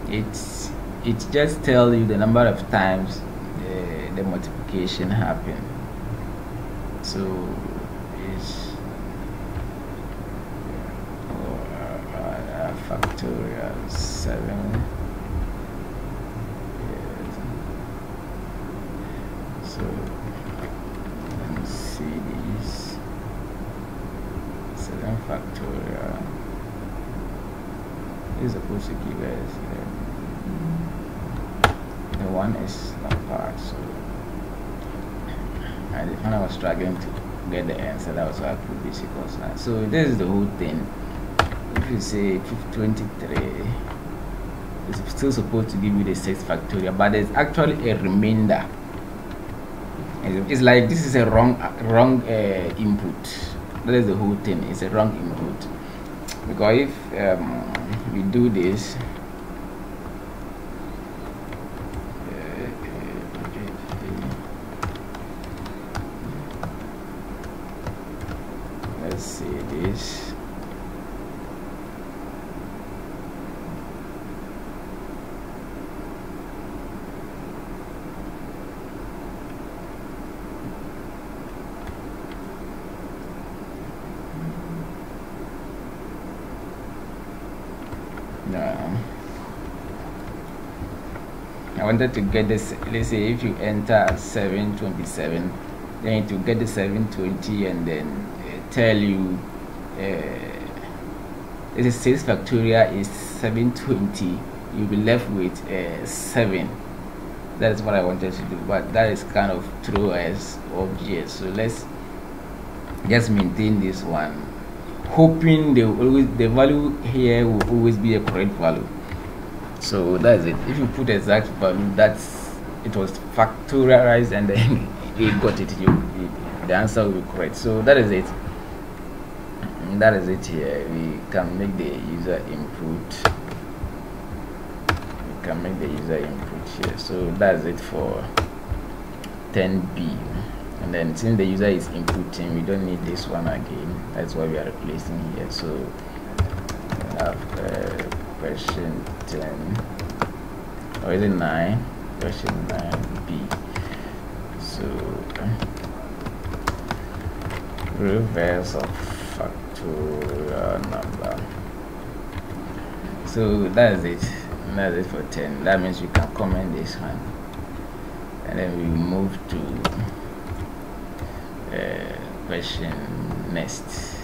it's it just tells you the number of times uh, the multiplication happened. So it's uh, uh, factorial 7 so let me see these 7 factorial is supposed to give us um, the one is not part so and when I was struggling to get the answer that was why I put this equals now so this is the whole thing you say 23 it's still supposed to give you the 6 factorial but there's actually a remainder. It's like this is a wrong wrong uh, input. That is the whole thing. It's a wrong input. Because if um, we do this let's see this no I wanted to get this let's say if you enter 727 then to get the 720 and then uh, tell you uh, it is 6 factorial is 720 you'll be left with uh, 7 that is what I wanted to do but that is kind of true as obvious. So let's just maintain this one. Hoping the always the value here will always be a correct value so that's it. If you put exact value that's it was factorialized and then <laughs> it got it. You, the answer will be correct. So that is it. That is it here. We can make the user input. We can make the user input here. So that's it for 10b and then since the user is inputting we don't need this one again. That's why we are replacing here. So have uh, question 10 or is it 9 question 9b so reverse of factorial number. So that's it. That's it for 10 that means we can comment this one. And then we move to uh, question next.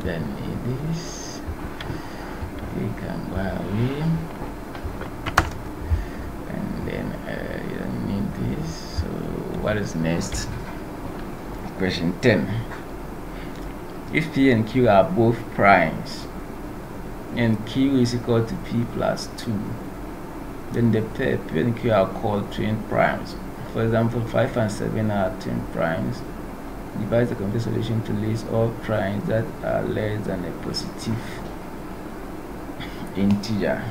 Then need this we can go away and then uh, you don't need this. So what is next? Question 10 if P and Q are both primes and Q is equal to P plus 2 then the P and Q are called twin primes. For example 5 and 7 are twin primes. Devise the complete solution to list all primes that are less than a positive integer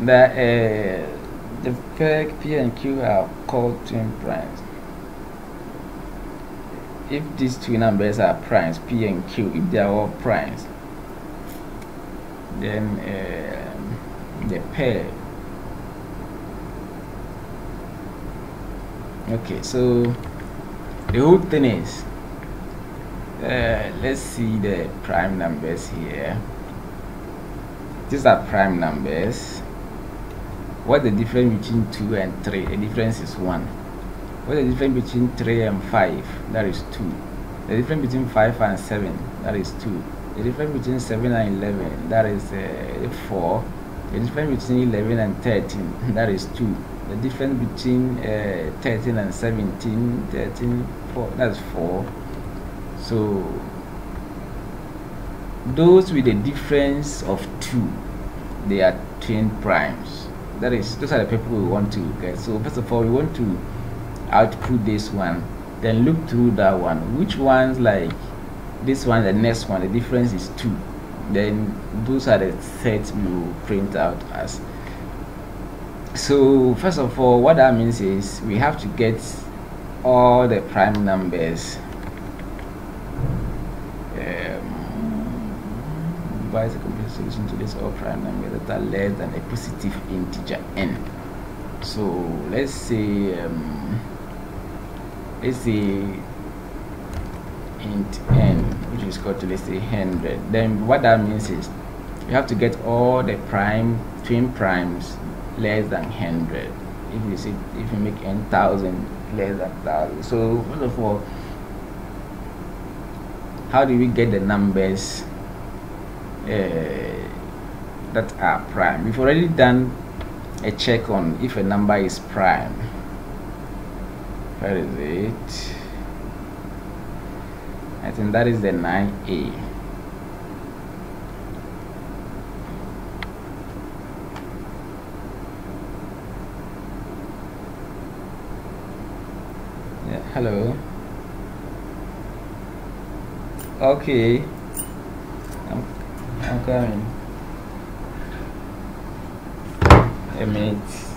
the uh, the pair P and Q are called twin primes. If these two numbers are primes p and q if they are all primes then uh, the pair. Okay so the whole thing is uh, let's see the prime numbers here these are prime numbers what the difference between 2 and 3 the difference is 1 what the difference between 3 and 5? That is 2. The difference between 5 and 7? That is 2. The difference between 7 and 11? That is uh, 4. The difference between 11 and 13? <laughs> That is 2. The difference between uh, 13 and 17? 13, 4. That's 4. So, those with a difference of 2, they are twin primes. That is, those are the people we want to get. So, first of all, we want to output this one then look through that one which ones like this one the next one the difference is two then those are the sets we will print out as so first of all what that means is we have to get all the prime numbers um, devise a complete solution to this all prime numbers that are less than a positive integer n. So let's say um, let's say int n which is called to let's say 100 then what that means is you have to get all the prime twin primes less than 100 if you see if you make n thousand less than thousand. So first of all how do we get the numbers uh, that are prime. We've already done a check on if a number is prime. Where is it? I think that is the 9a yeah hello. Okay I'm coming. Eight minutes.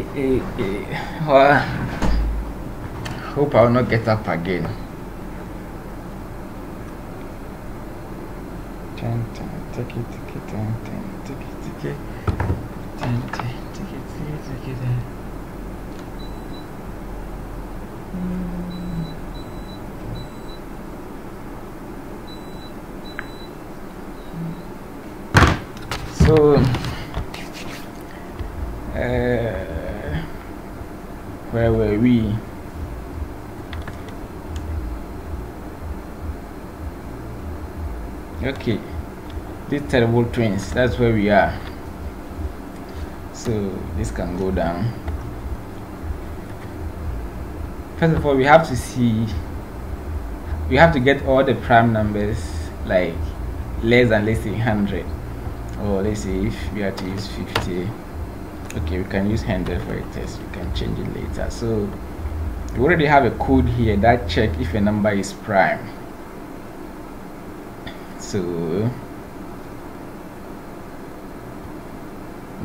Hey. Well, hope I will not get up again. Ten, ten, ten, ten, ten, ten. So, uh, where were we? Okay, these terrible twins, that's where we are. So, this can go down. First of all, we have to see, we have to get all the prime numbers like less than let's say 100 or let's say if we are to use 50 okay we can use 100 for a test we can change it later so we already have a code here that check if a number is prime so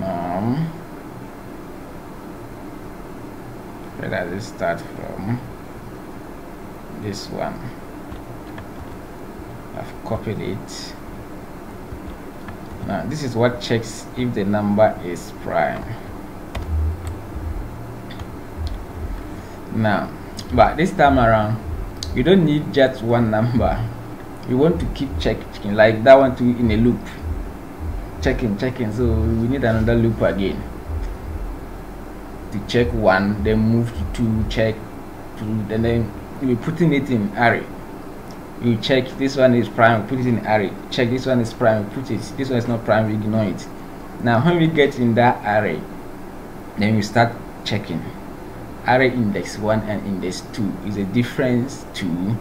um start from this one. I've copied it. Now this is what checks if the number is prime. Now but this time around you don't need just one number. You want to keep checking like that one too in a loop. Checking checking so we need another loop again to check one then move to two check two and then we're putting it in array. You check this one is prime put it in array. Check this one is prime put it. This one is not prime ignore it. Now when we get in that array then we start checking. Array index 1 and index 2 is a difference to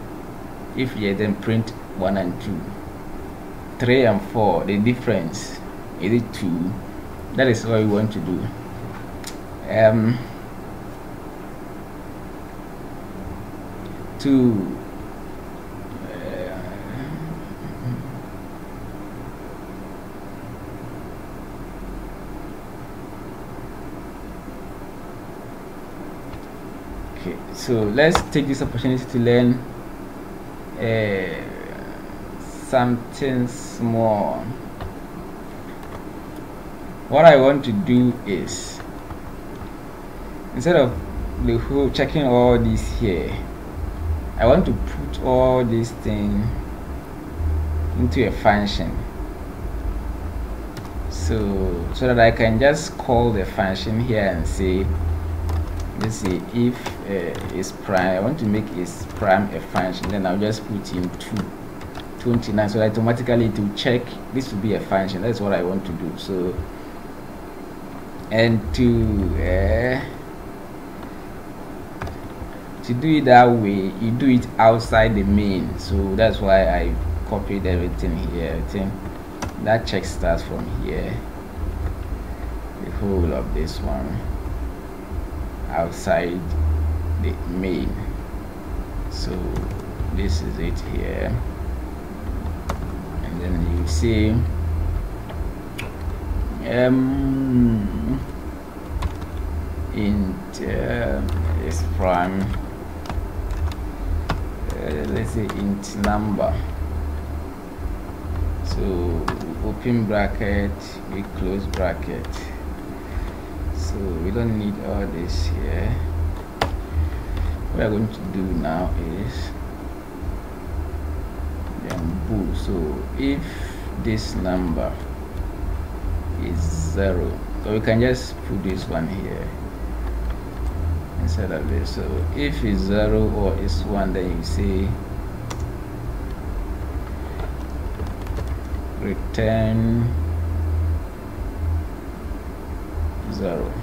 if you then print 1 and 2 3 and 4 the difference is it 2 that is what we want to do um, to okay so let's take this opportunity to learn uh, something small. What I want to do is instead of the whole checking all this here I want to put all these things into a function. So so that I can just call the function here and say let's see if uh, is prime I want to make is prime a function then I'll just put in 2 29 so automatically to check this will be a function. That's what I want to do. So and to uh, to do it that way you do it outside the main. So that's why I copied everything here that check starts from here. The whole of this one. Outside the main. So this is it here. And then you see um int uh, prime let's say int number. So open bracket we close bracket. So we don't need all this here. What we're going to do now is then bool so if this number is zero so we can just put this one here instead of this so if it's zero or it's one then you say return zero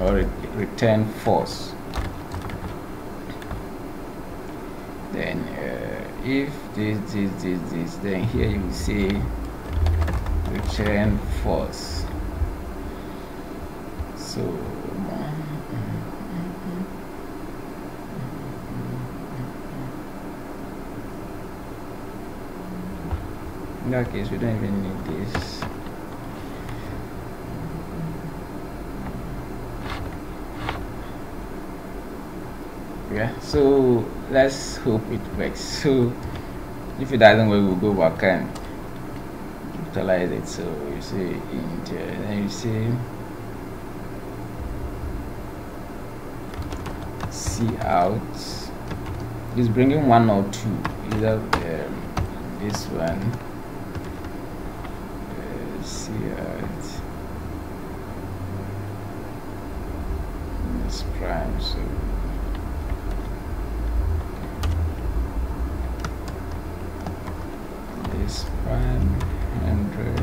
or re return false. Then uh, if this this this this then here you say return false so in that case we don't even need this yeah so let's hope it works. So if it doesn't work we'll go back and utilize it. So you see int then you see. cout is bringing one or two. Either um, this one uh, see out this prime so this prime hundred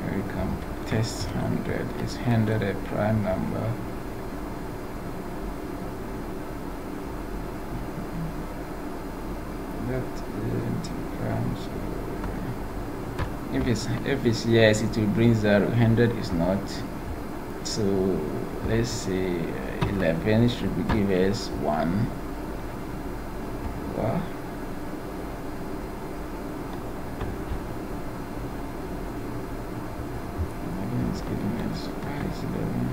here we come test hundred is hundred a prime number that isn't prime so if it's yes it will bring zero. 100 is not. So let's say uh, 11 should be give us 1 well, it's giving us why is 11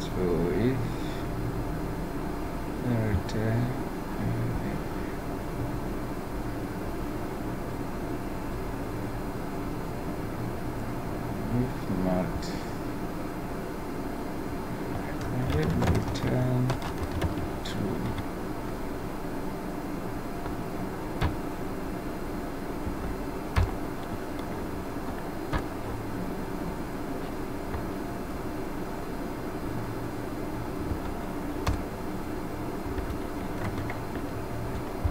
So if the return if not let me return true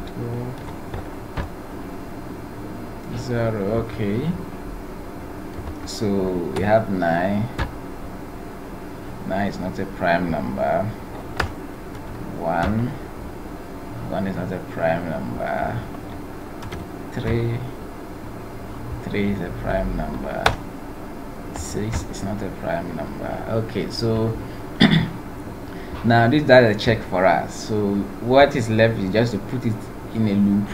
two zero okay. So we have nine. Nine is not a prime number. One. One is not a prime number. Three. Three is a prime number. Six is not a prime number. Okay so <clears throat> now this does a check for us. So what is left is just to put it in a loop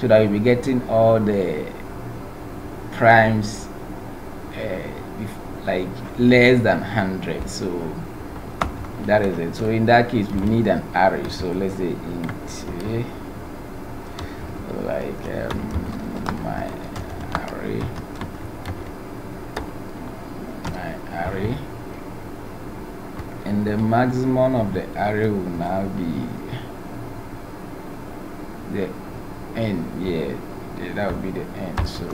so that we'll be getting all the primes uh, like less than 100 so that is it. So in that case we need an array. So let's say int eh, like um, my array my array. And the maximum of the array will now be the end yeah, that would be the end so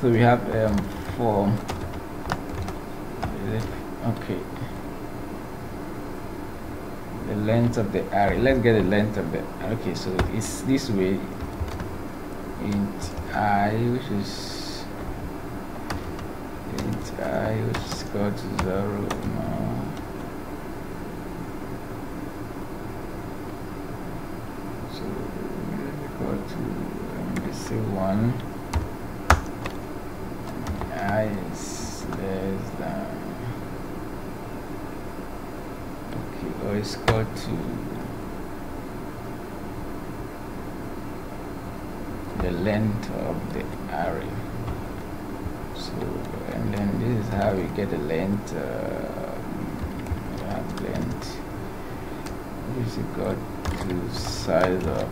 so we have um four. Okay. The length of the array. Let's get the length of the okay so it's this way. Int i which is int i which is equal to zero no. So equal to um, say one i is less than okay or is equal to the of the array so and then this is how we get the length uh, length. Is equal to size of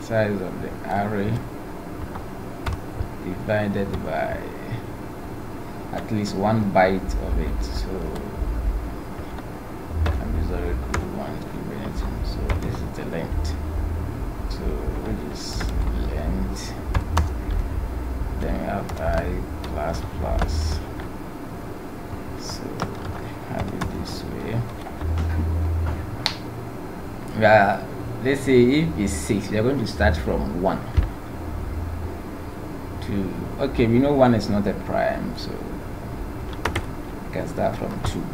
size of the array divided by at least one byte of it. So and this is equal one anything so this is the length so which is length then we have i plus plus so have it this way yeah let's say if it's six we are going to start from one to okay we know one is not a prime so we can start from two.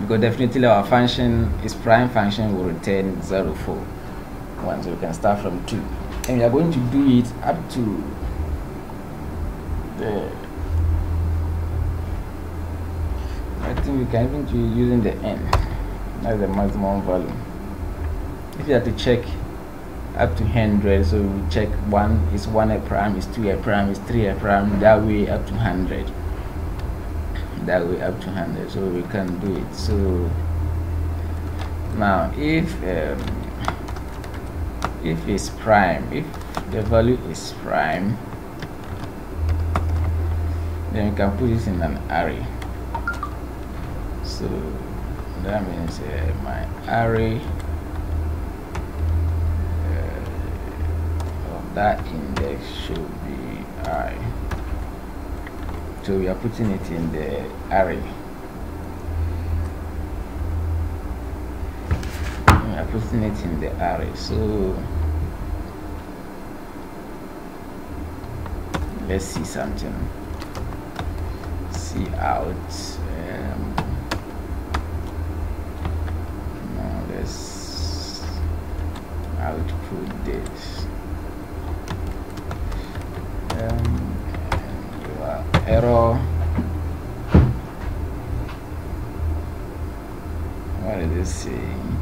Because definitely our function is prime function will return 0 4 1 so we can start from 2 and we are going to do it up to the I think we can even do using the n that's the maximum value if you have to check up to 100 so we check 1 is 1 a prime is 2 a prime is 3 a prime that way up to 100 that way up to 100 so we can do it. So now if um, if it's prime if the value is prime then we can put this in an array. So that means uh, my array uh, of that index should be i. So we are putting it in the array. We are putting it in the array. So let's see something. cout um, now let's output this error what is this saying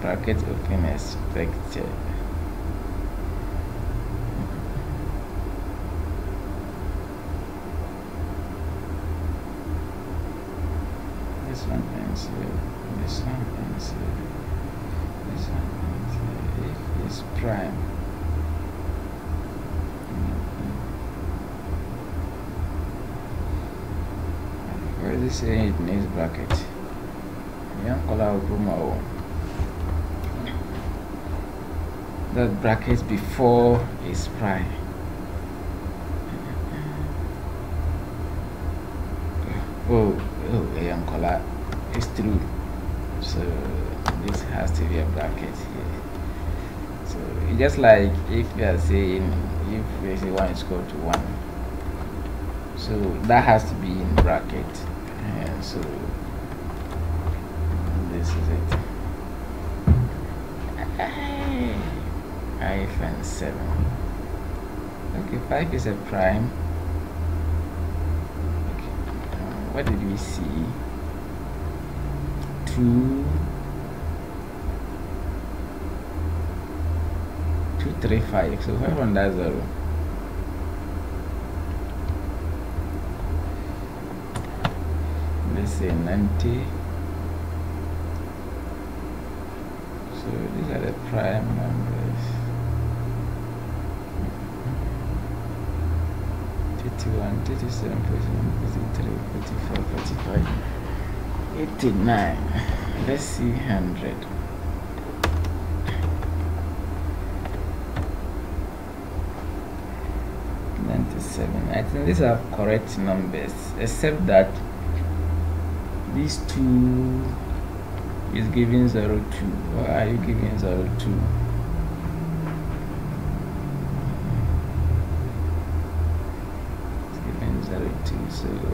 bracket open expected this one answer this one answer this one answer if it's prime saying it needs bracket. Young color promo that bracket before is prime. Oh oh color is true. So this has to be a bracket here. So just like if you are saying if we say one is equal to one. So that has to be in bracket and so this is it hyphen 7 okay 5 is a prime. Okay uh, what did we see? 2 2 3 5 so where on that 0 let's say 90 so these are the prime numbers. 51 37 43 44 45 89 let's see 100 97 I think these are correct numbers except that these two is giving 0 2 why are you giving 0 2 it's giving 0 2 so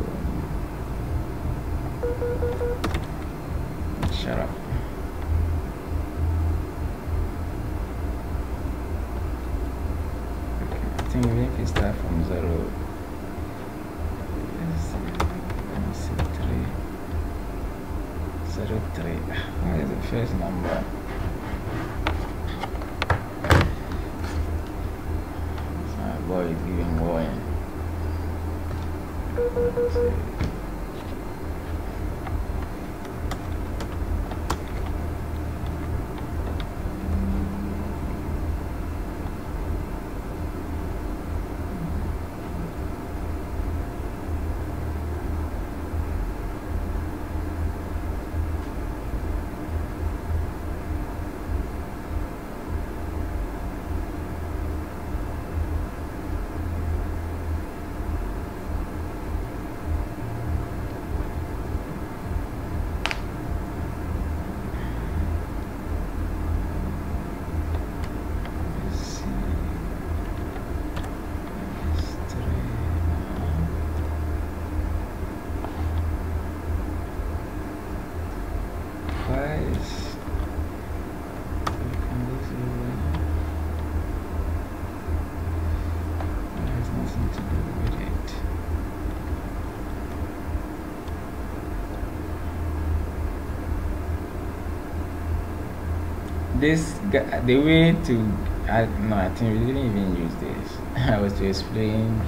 the way to I no I think we didn't even use this. <laughs> I was to explain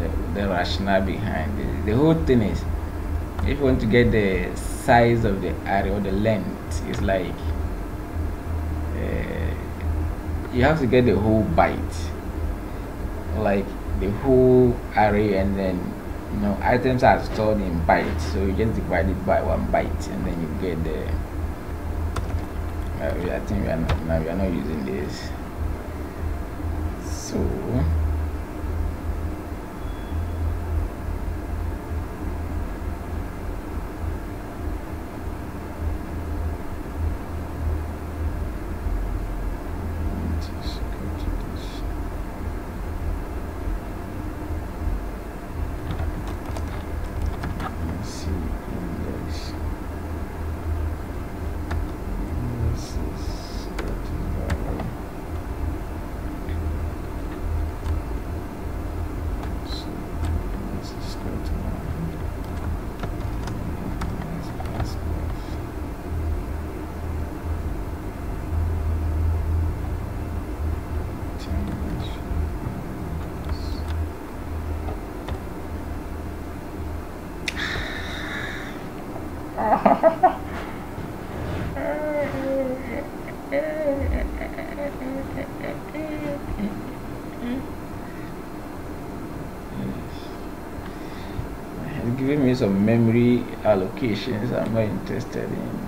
the, the rationale behind it. The whole thing is if you want to get the size of the area or the length, it's like uh, you have to get the whole byte, like the whole array, and then you know items are stored in bytes, so you just divide it by one byte, and then you get the. I think we are not, we are not using this. So. Just go to this. Let's see index. This is starting value. So this is starting value. Let's pass this. Change. Some memory allocations I'm not interested in.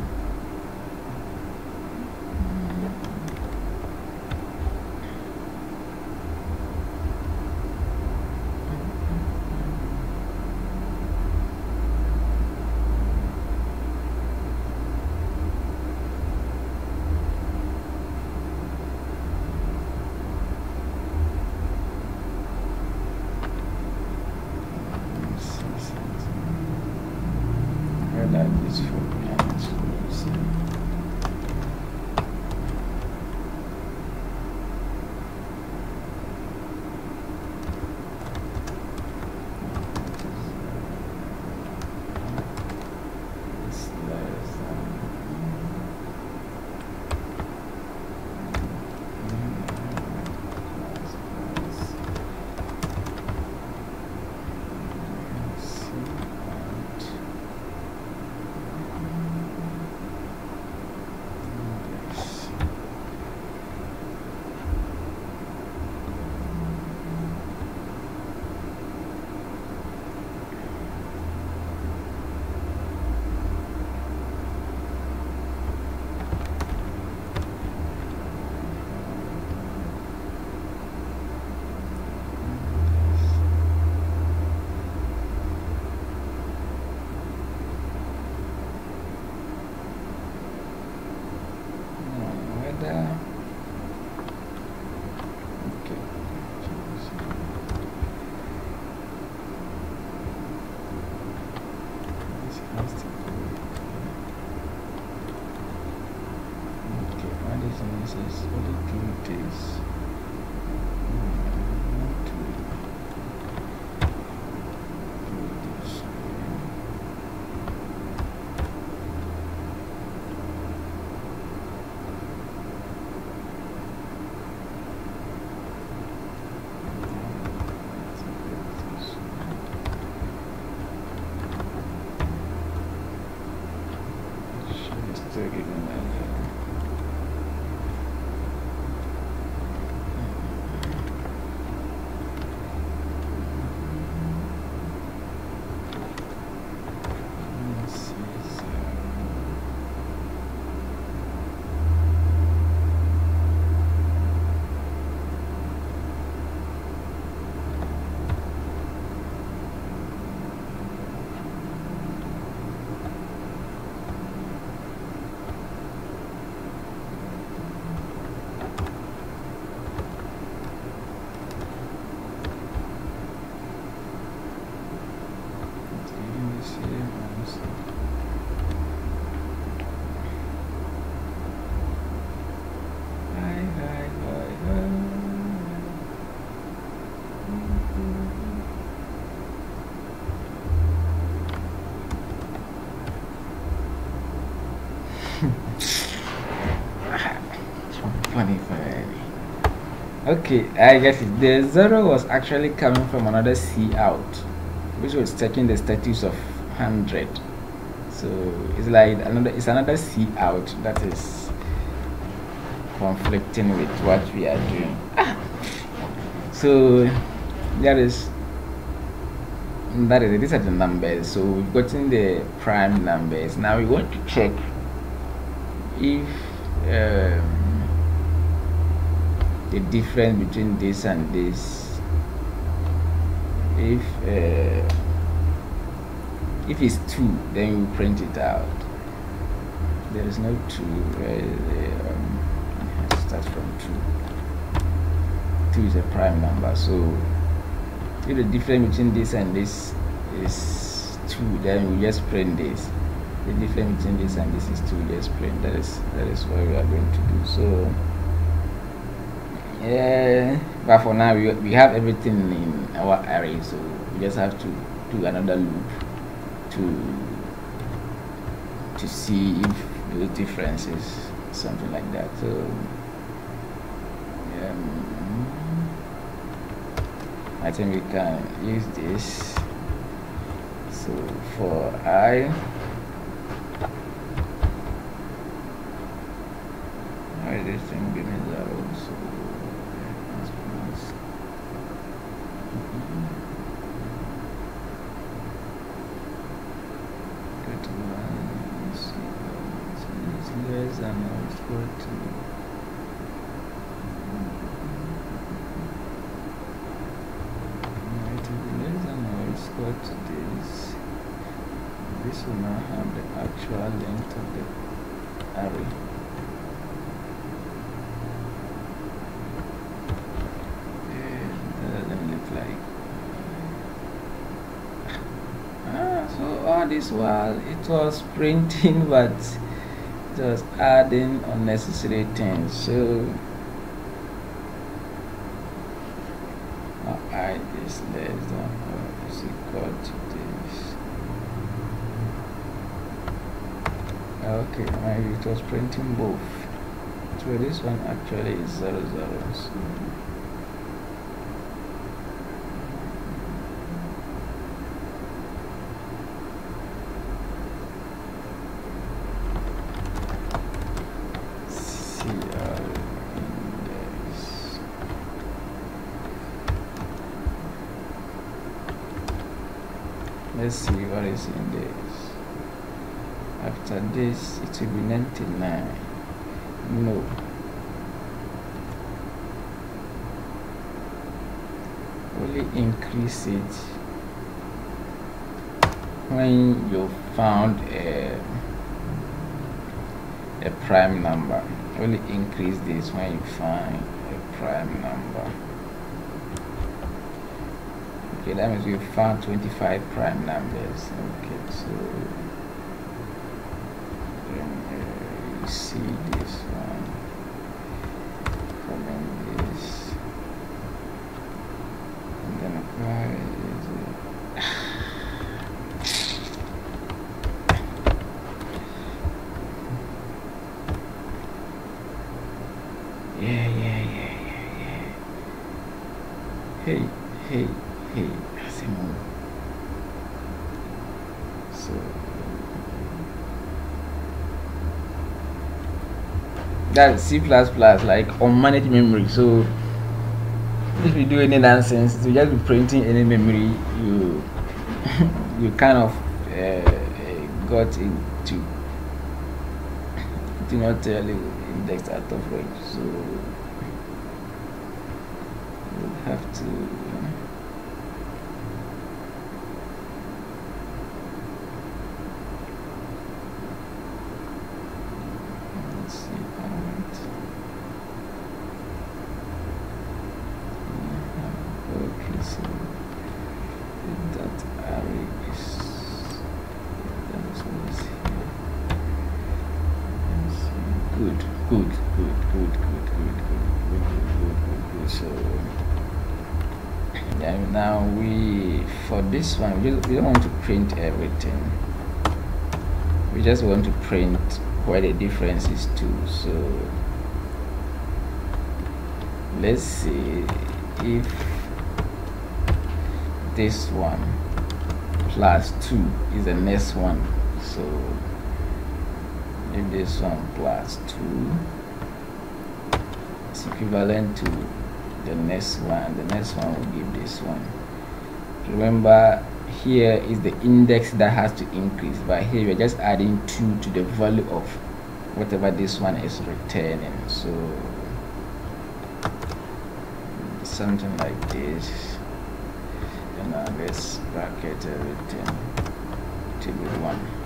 Okay, I get it. The zero was actually coming from another cout, which was taking the status of hundred. So it's like another it's another C out that is conflicting with what we are doing. <laughs> So that is that is it. These are the numbers. So we've gotten the prime numbers. Now we want to check if um, the difference between this and this. If uh, if it's 2 then we print it out. There is no 2 uh, um, start from 2 2 is a prime number so if the difference between this and this is 2 then we just print this. The difference between this and this is 2 just print. That is that is what we are going to do. So yeah but for now we, we have everything in our array so we just have to do another loop to to see if the difference is something like that. So um, I think we can use this. So for I I this thing give me zero so this will now have the actual length of the array. Like. Ah, so all this while it was printing <laughs> but was adding unnecessary things. So i is less than or is equal to this okay maybe it was printing both so this one actually is zero zero so let's see what is in this after this it will be 99 no only increase it. When you found a a prime number only increase this when you find a prime number. Okay that means we found 25 prime numbers. Okay so uh, you see this one that's C++ like unmanaged memory. So if you do any nonsense to just be printing any memory you <laughs> you kind of uh, got into. Do not you index out of range so you have to we, don't want to print everything. We just want to print where the difference is to so. Let's see if this one plus 2 is the next one. So if this one plus 2 is equivalent to the next one the next one will give this one. Remember here is the index that has to increase but here we're just adding 2 to the value of whatever this one is returning. So something like this and now this bracket everything to be 1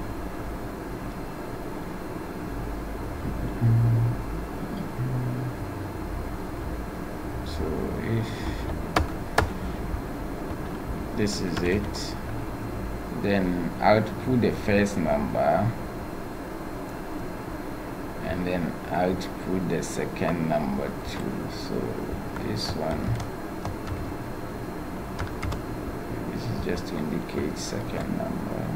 this is it. Then output the first number. And then output the second number too. So this one this is just to indicate second number.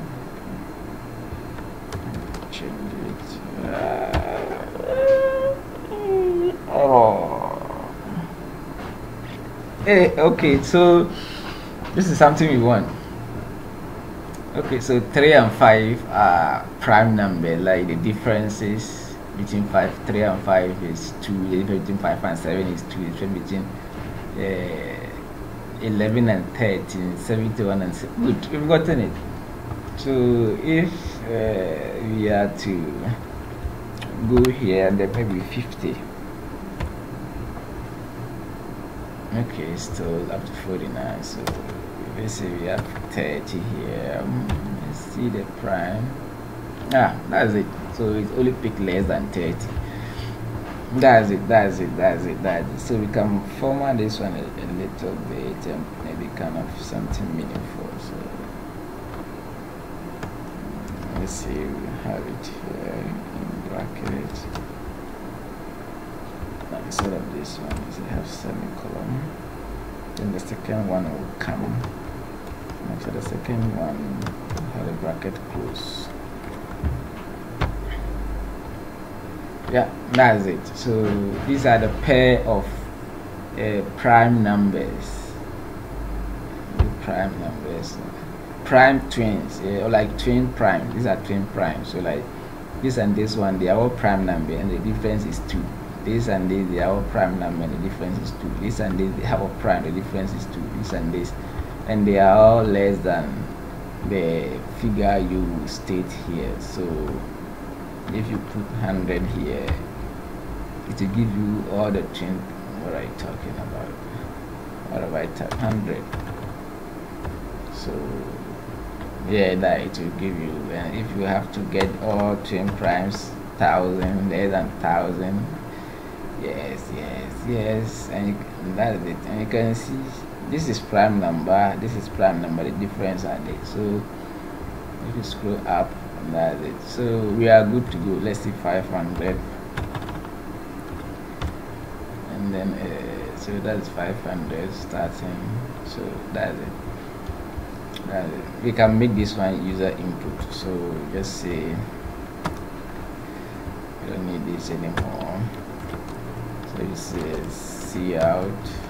Change it. Uh, oh. Hey okay so this is something we want. Okay so 3 and 5 are prime number. Like the differences between 5 3 and 5 is 2 the difference between 5 and 7 is 2 the difference between uh, 11 and 13 71 and 7 good. We've gotten it. So if uh, we are to go here then maybe 50 okay still up to 49 so we have 30 here. Um, let's see the prime. Ah that's it. So it's only pick less than 30 that's it that's it that's it that's it. So we can format this one a, a little bit and maybe kind of something meaningful. So let's see we have it here in bracket instead of this one we have semicolon. Then the second one will come after the second one have the bracket close. Yeah that's it. So these are the pair of uh, prime numbers. Prime numbers. Prime twins yeah, or like twin prime. These are twin prime. So like this and this one they are all prime number and the difference is two. This and this they are all prime number and the difference is two. This and this they have a prime the difference is two. This and this and they are all less than the figure you state here. So if you put 100 here it will give you all the twin what are you talking about. What have I type 100 so yeah that it will give you. And if you have to get all twin primes thousand less than thousand yes yes yes. And, you, and that is it. And you can see this is prime number this is prime number the difference are there. So if you scroll up that's it. So we are good to go. Let's see 500 and then uh, so that's 500 starting. So that's it. That's it. We can make this one user input. So just say we don't need this anymore. So you say cout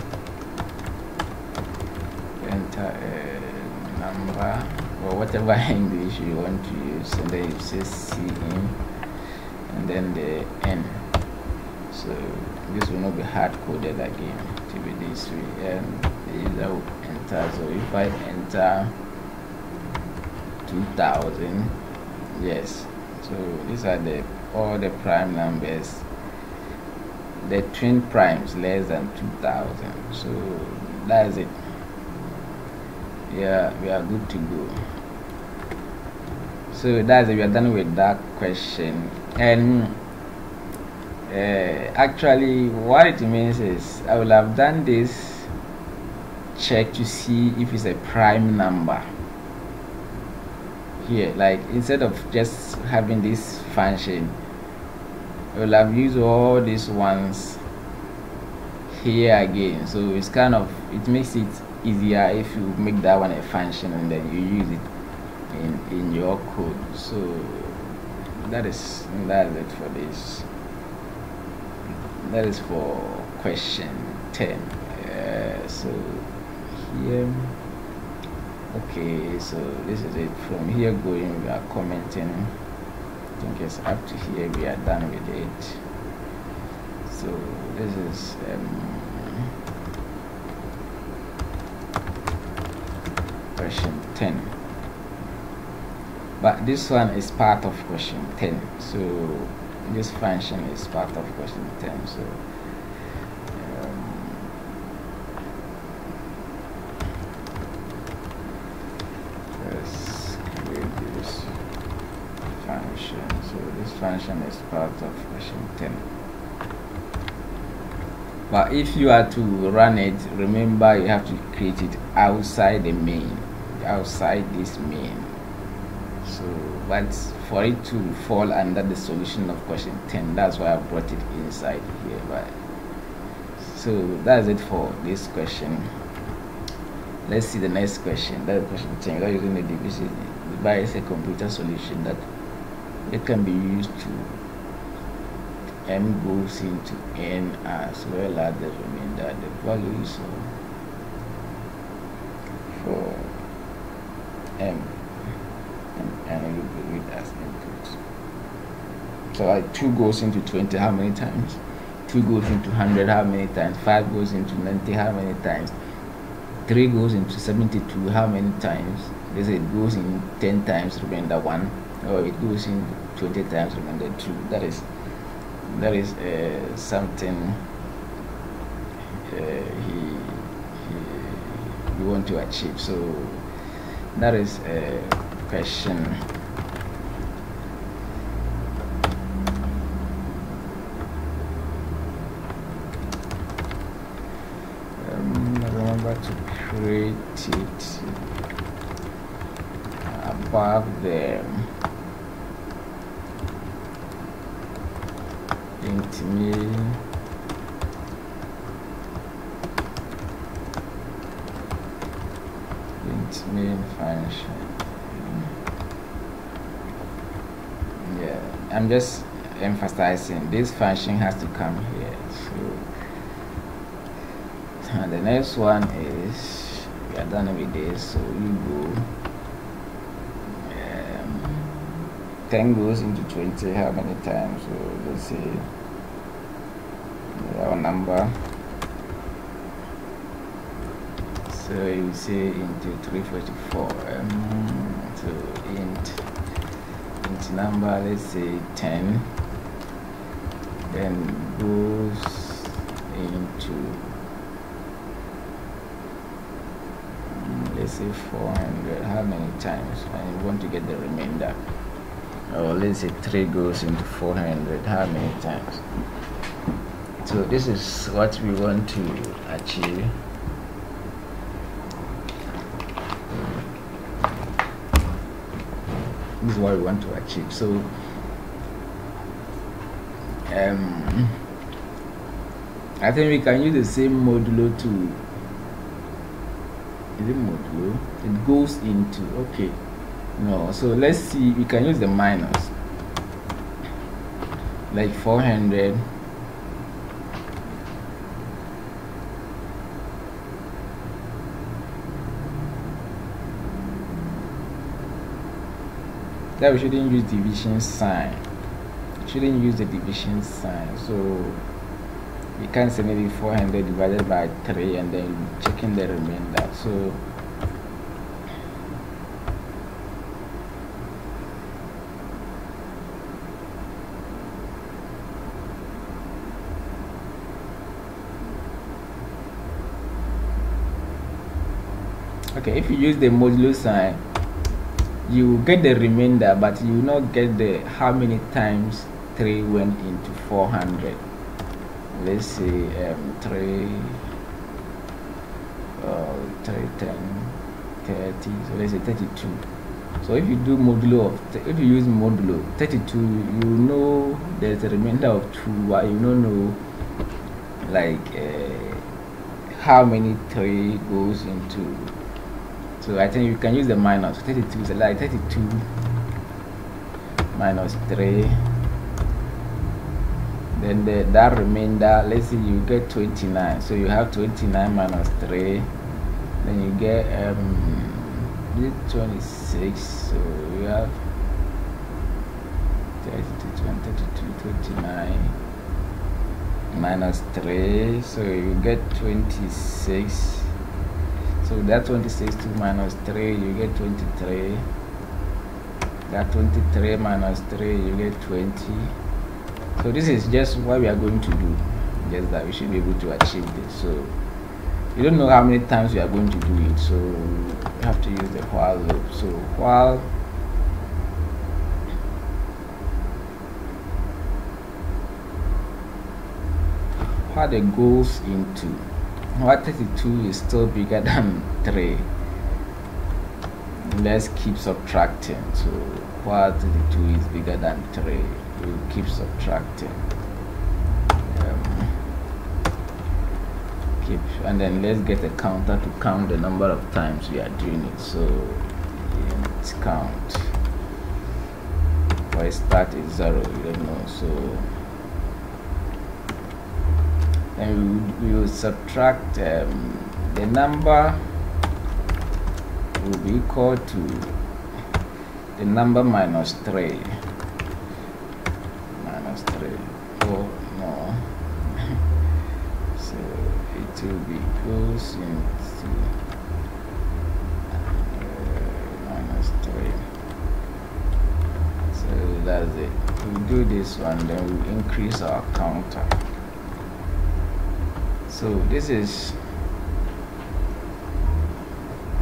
enter a number or whatever <laughs> English you want to use and then you say C and then the N. So this will not be hard coded again. To be this way and the user will enter. So if I enter 2000 yes. So these are the all the prime numbers. The twin primes less than 2000 so that's it yeah we are good to go. So that's it we are done with that question. And uh, actually what it means is I will have done this check to see if it's a prime number. Here like instead of just having this function I will have used all these ones here again. So it's kind of it makes it easier if you make that one a function and then you use it in in your code. So that is that is it for this. That is for question 10 uh, so here okay so this is it. From here going we are commenting. I think it's up to here. We are done with it. So this is um, question 10 but this one is part of question 10 so this function is part of question 10 um, so this function. Is part of question 10 but if you are to run it remember you have to create it outside the main outside this main. So but for it to fall under the solution of question 10 that's why I brought it inside here but so that's it for this question. Let's see the next question. That question 10 we're using the division by a computer solution that it can be used to m goes into n as well as the remainder. The values for m and n will be read as so like 2 goes into 20 how many times? 2 goes into 100 how many times? 5 goes into 90 how many times? 3 goes into 72 how many times? This it goes in 10 times remainder 1 or it goes in 20 times remainder 2 that is that is uh, something uh, he, he, want to achieve. So that is a question. Um, remember to create it above the int main function yeah i'm just emphasizing this function has to come here so. And <laughs> the next one is we are done with this so you go um, 10 goes into 20 how many times? So let's see. Our number so you say into 344 um, so int int number let's say 10 then goes into let's say 400 how many times? You want to get the remainder. Or let's say 3 goes into 400 how many times? So this is what we want to achieve this is what we want to achieve. So um, I think we can use the same modulo to is it modulo? It goes into okay. No so let's see we can use the minus. Like 400 that we shouldn't use division sign. Shouldn't use the division sign. So we can say maybe 400 divided by 3 and then checking the remainder. So okay if you use the modulo sign you get the remainder but you will not get the how many times 3 went into 400 let's say um, 3 uh, 3 10 30 so let's say 32 so if you do modulo of if you use modulo 32 you know there's a remainder of 2 but you don't know like uh, how many 3 goes into so I think you can use the minus. 32 is like 32 minus 3 then the, that remainder let's see you get 29 so you have 29 minus 3 then you get um 26 so you have 32 22 29 minus 3 so you get 26 so that 26 minus 3 you get 23 that 23 minus 3 you get 20 so this is just what we are going to do. Just that we should be able to achieve this. So you don't know how many times we are going to do it. So you have to use the while loop. So while what it goes into what 32 is still bigger <laughs> than 3 let's keep subtracting so what 32 is bigger than 3 we'll keep subtracting. Um, keep and then let's get a counter to count the number of times we are doing it. So int count. A start is zero you don't know so and we, will subtract um, the number will be equal to the number minus 3 minus 3 oh <laughs> no so it will be goes into minus 3 so that's it. We do this one then we increase our counter so this is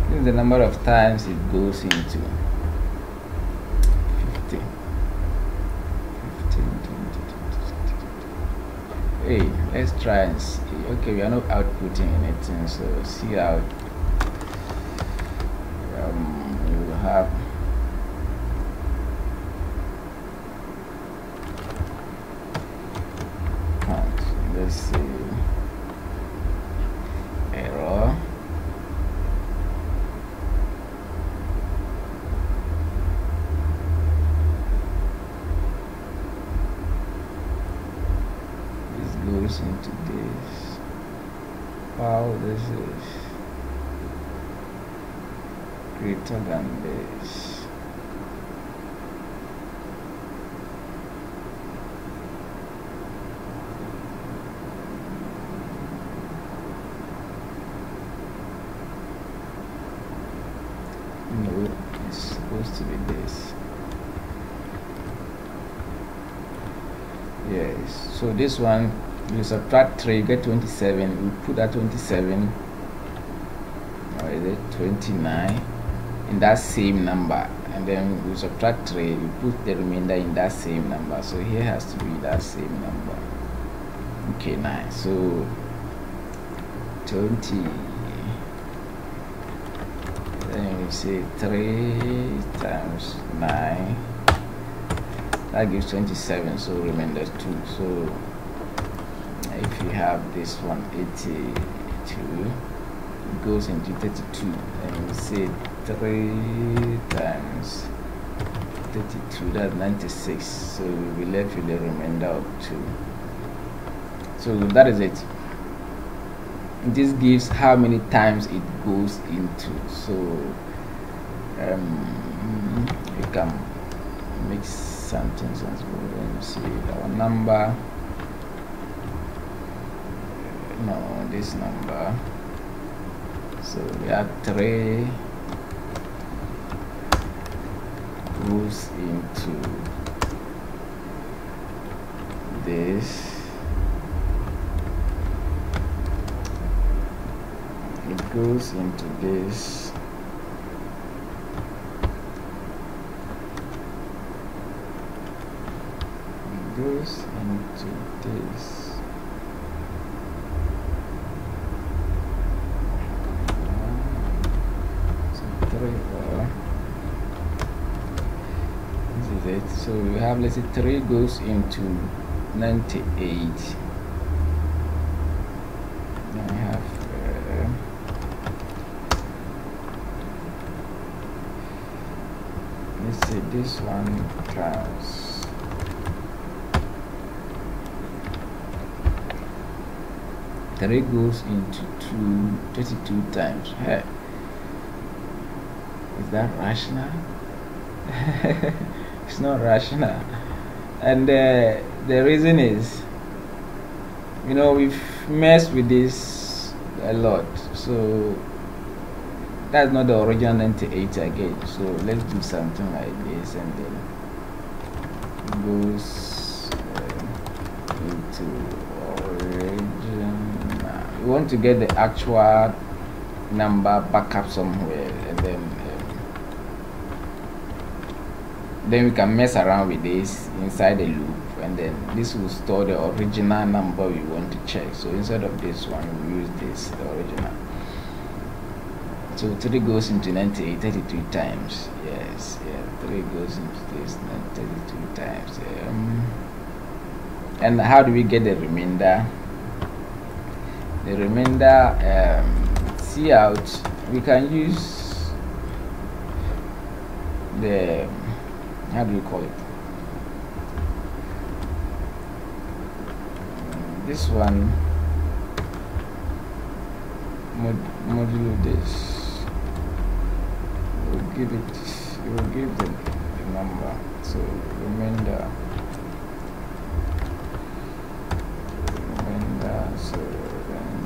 this is the number of times it goes into 15 15 20, 20, 20, hey let's try and see. Okay we are not outputting anything so see how um, you have count let's see error this goes into this wow this is greater than this no it's supposed to be this yes so this one you subtract 3 you get 27 you put that 27 or is it 29 in that same number. And then you subtract 3 you put the remainder in that same number. So here has to be that same number. Okay nice so 20 then you say 3 times 9 that gives 27 so remainder 2 so if you have this one 82 it goes into 32 and you say 3 times 32 that's 96 so we'll be left with a remainder of 2 so that is it. This gives how many times it goes into. So um, can make something sensible me see our number no this number. So we have three. Goes into this. It goes into this. It goes into this 73 goes into 98 then have uh, let's see this one times three goes into two thirty-two 32 times. Hey is that rational? <laughs> it's not rational and uh, the reason is you know we've messed with this a lot. So that's not the original 98 again so let's do something like this and then goes uh, into original we want to get the actual number back up somewhere and then um, then we can mess around with this inside the loop and then this will store the original number we want to check. So instead of this one we use this the original. So 3 goes into 98 32 times. Yes yeah 3 goes into this 32 times um, and how do we get the remainder? The remainder um, cout we can use the how do you call it? This one mod modulo this. Will give it it will give the, the number. So remainder. Remainder so then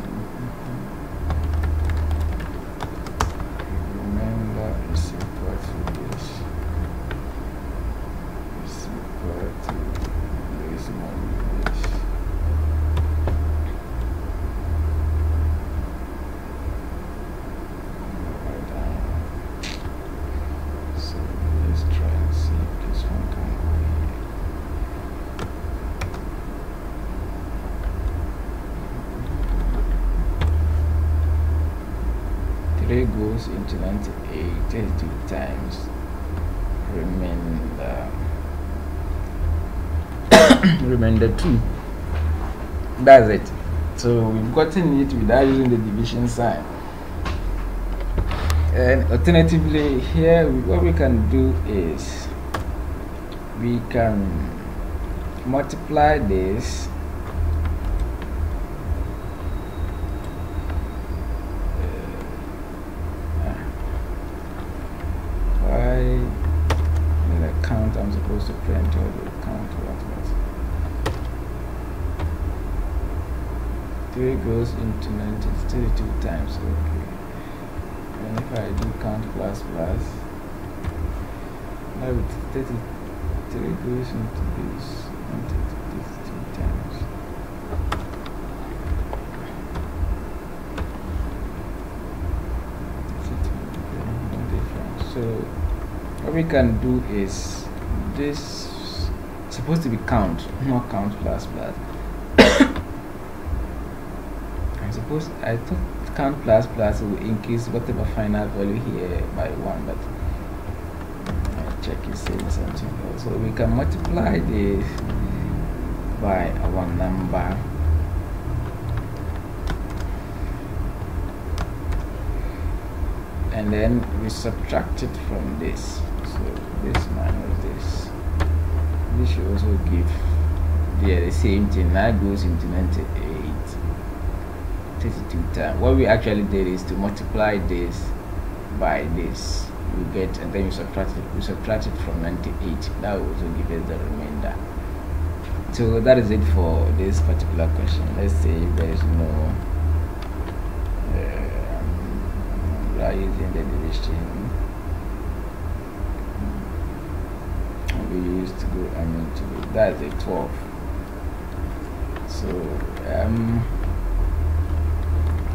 remainder is equal to this is equal to this modulo this Write down. So let's try and see if this one can go here. Three goes into 98 32 times. Remainder. Remainder 2. That's it. So we've gotten it without using the division sign and alternatively here what we can do is we can multiply this 3 goes into 19 32 times okay. And if I do count plus plus now it's 33 goes into this into this times. So what we can do is this supposed to be count <laughs> not count plus plus. Suppose I thought count plus plus will increase whatever final value here by one, but I check is saying something else. So we can multiply this by one number. And then we subtract it from this. So this minus this. This should also give yeah, the same thing. that goes into 98. 32 times. What we actually did is to multiply this by this. You get and then you subtract it. You subtract it from 98. That will give us the remainder. So that is it for this particular question. Let's say there is no um, we are using the division. We used to go I mean to that's a 12. So um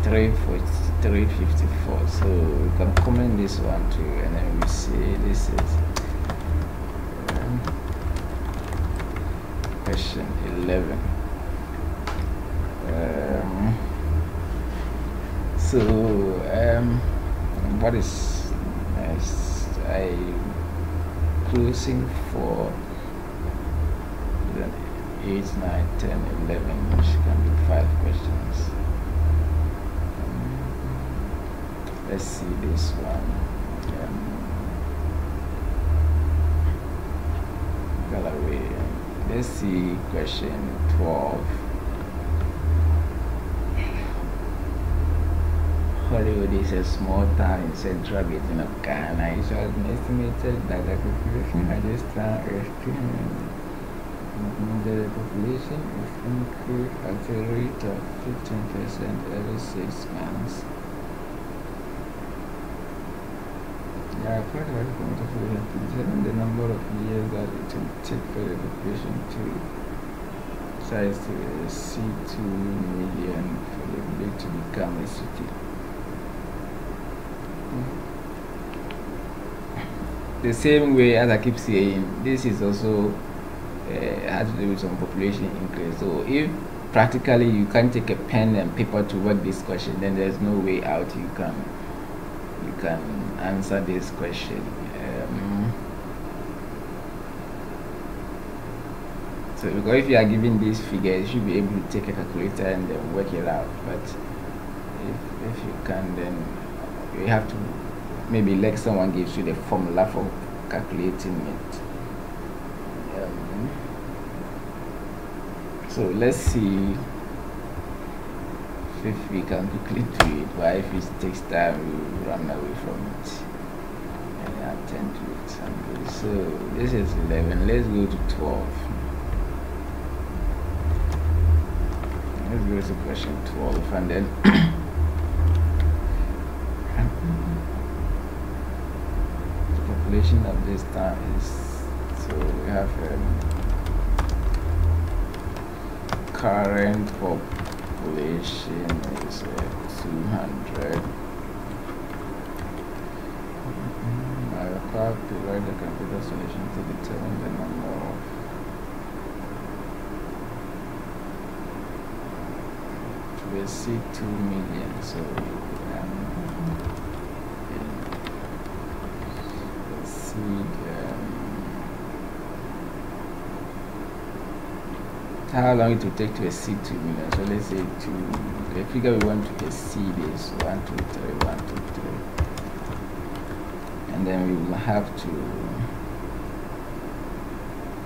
354 so we can comment this one too and then we see this is um, question 11 um, so um, what is next? I closing for 8 9 10 11 which can be five questions let's see this one. Um, Galloway let's see question 12 Hollywood is a small town in central region of Ghana. It has estimated that the population of this town is the population is increased at a rate of 15% every six months. Yeah, quite of view to determine the number of years that it will take for the population to size to exceed 2 million for the village to become a city. The same way as I keep saying, this is also uh, has to do with some population increase. So if practically you can't take a pen and paper to work this question, then there's no way out you can can answer this question. Um, so because if you are given this figure, you should be able to take a calculator and then work it out. But if if you can, then you have to maybe like someone gives you the formula for calculating it. Um, so let's see if we can quickly do it, but if it takes time, we will run away from it and attend to it. So this is 11, let's go to 12. Let's go to question 12 and then <coughs> the population of this town is so we have um, current population is uh, 200 I require to write the computer solution to determine the number of to exceed 2 million so um, exceed um, how long it will take to exceed 2 million. So let's say two, the figure we want to exceed is 1, 2, 3, 1, 2, 3. And then we will have to,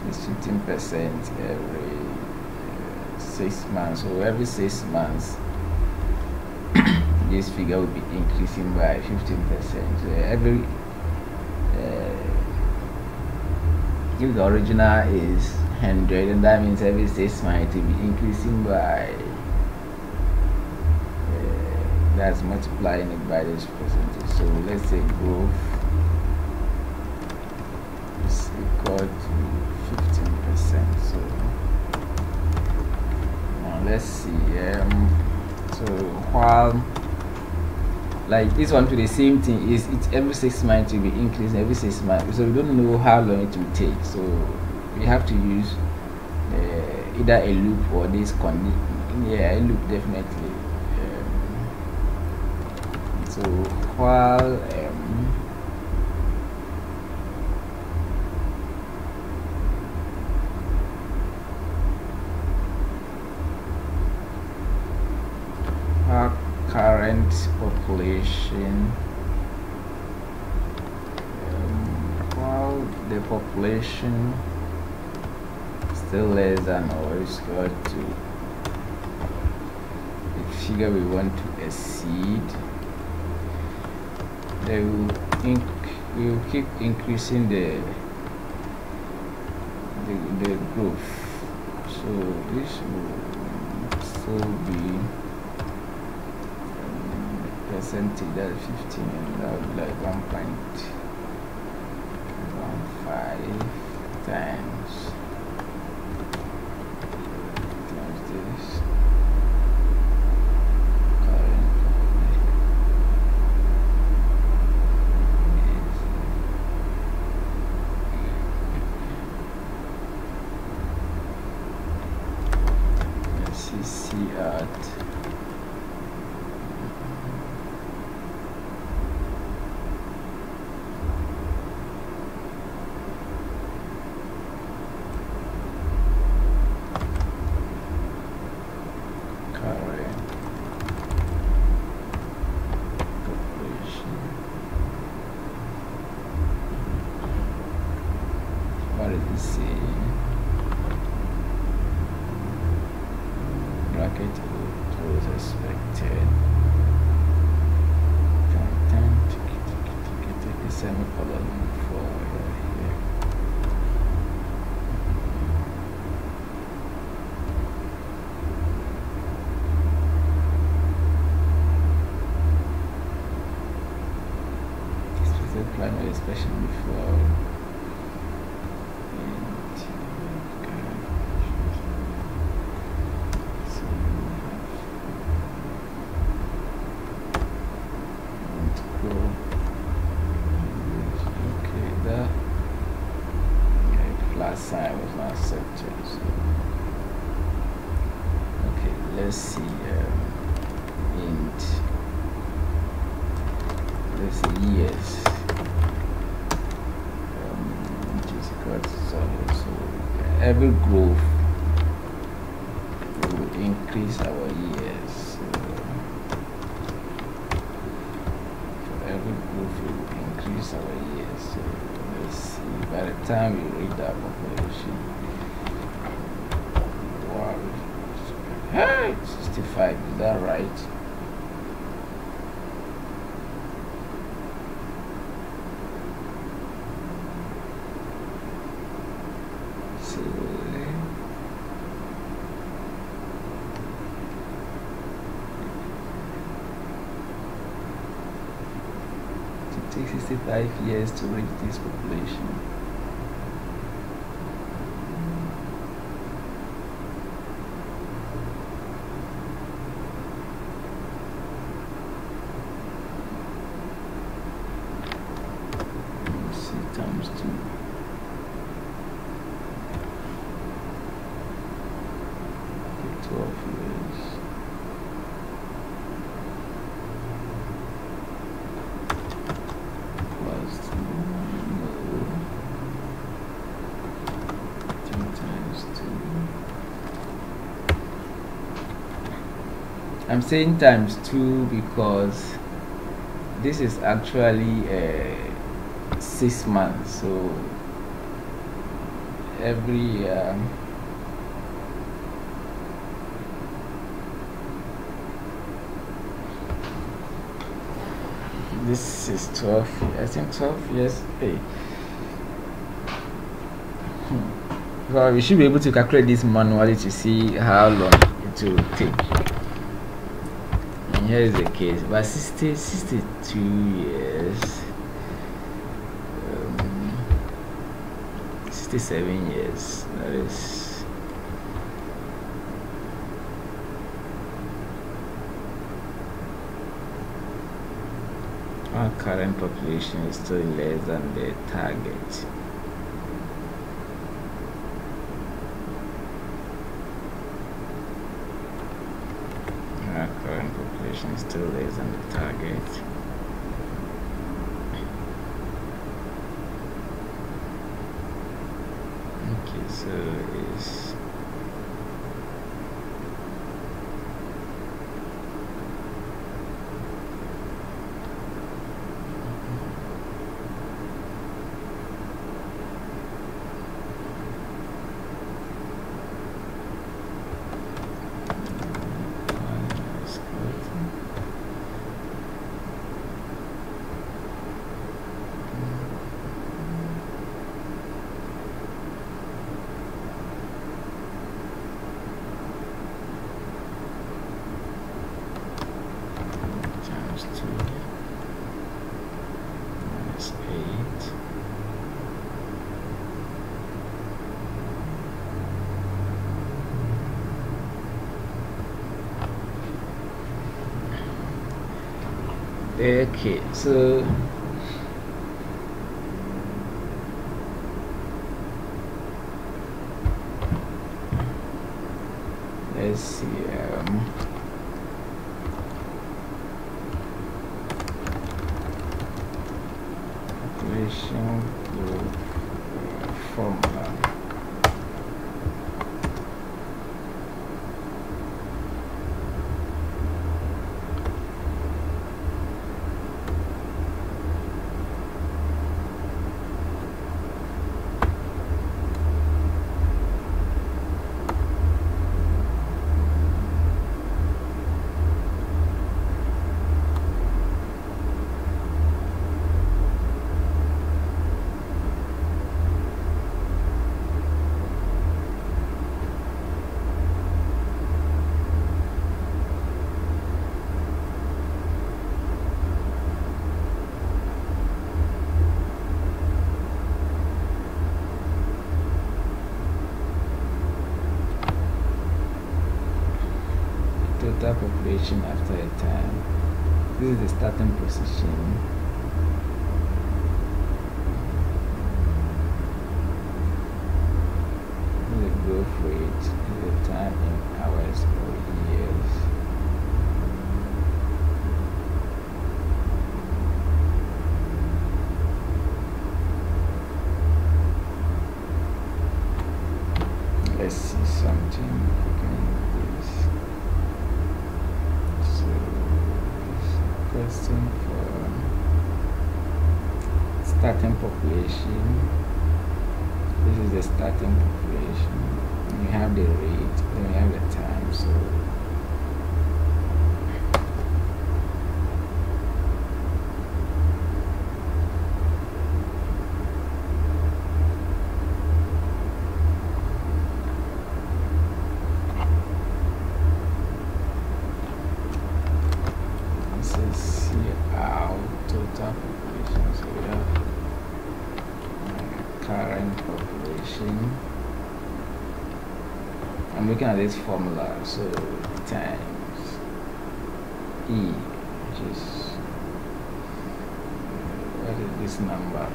it's 15% every uh, 6 months. So every 6 months, <coughs> this figure will be increasing by 15%. So every, uh, if the original is 100 and that means every six will be increasing by uh, that's multiplying it by this percentage. So let's say growth is equal to 15 percent. So now let's see um so while like this one to the same thing is it every six months will be increasing every six months. So we don't know how long it will take. So we have to use uh, either a loop or this condition yeah a loop definitely. Um, so while um, our current population um, while the population still less than or equal to the figure we want to exceed. They will inc we will keep increasing the the, the growth. So this will still be um, percentage that 15 and that would be like 1.15 times 65 years to reach this population Let's see times two Okay, 12 years plus two no two times two I'm saying times two because this is actually uh, six months so every um, this is 12 i think 12 years hey. Hmm. well we should be able to calculate this manually to see how long it will take here is the case but 60 62 years um, 67 years that is. Our current population is still less than the target our is still less than the target. Okay so is one is good. times two minus eight okay so starting position. The growth rate is the time in hours or years. Let's see something. Okay, this. So, this question for starting population. This is the starting population. We have the rate, then we have the time. So, this is see our total population. So we have uh, current population. I'm looking at this formula. So times E, which is what is this number?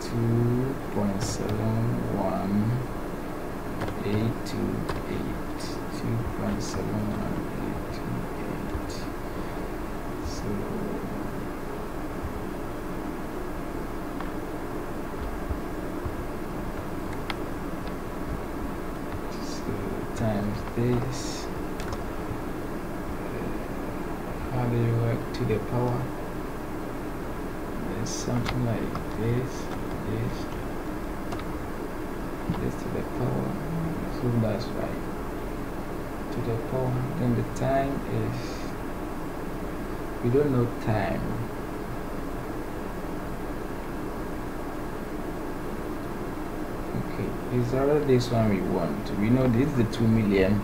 Two point seven one eight two eight. Two point seven one eight two eight. So So times this. Uh, How do you work to the power? There's something like this, this, this to the power. So that's right. To the power. Then the time is. We don't know time. Okay, it's already this one we want. We know this is the 2 million.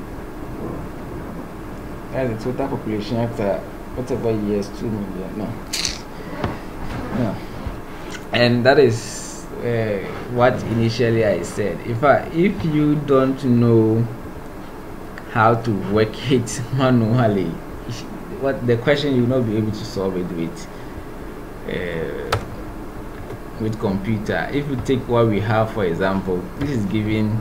That's the total population after whatever years, 2 million. No. No. And that is uh, what initially I said. If I, if you don't know how to work <laughs> it manually, what the question you will not be able to solve it with. Uh, with computer if you take what we have for example this is giving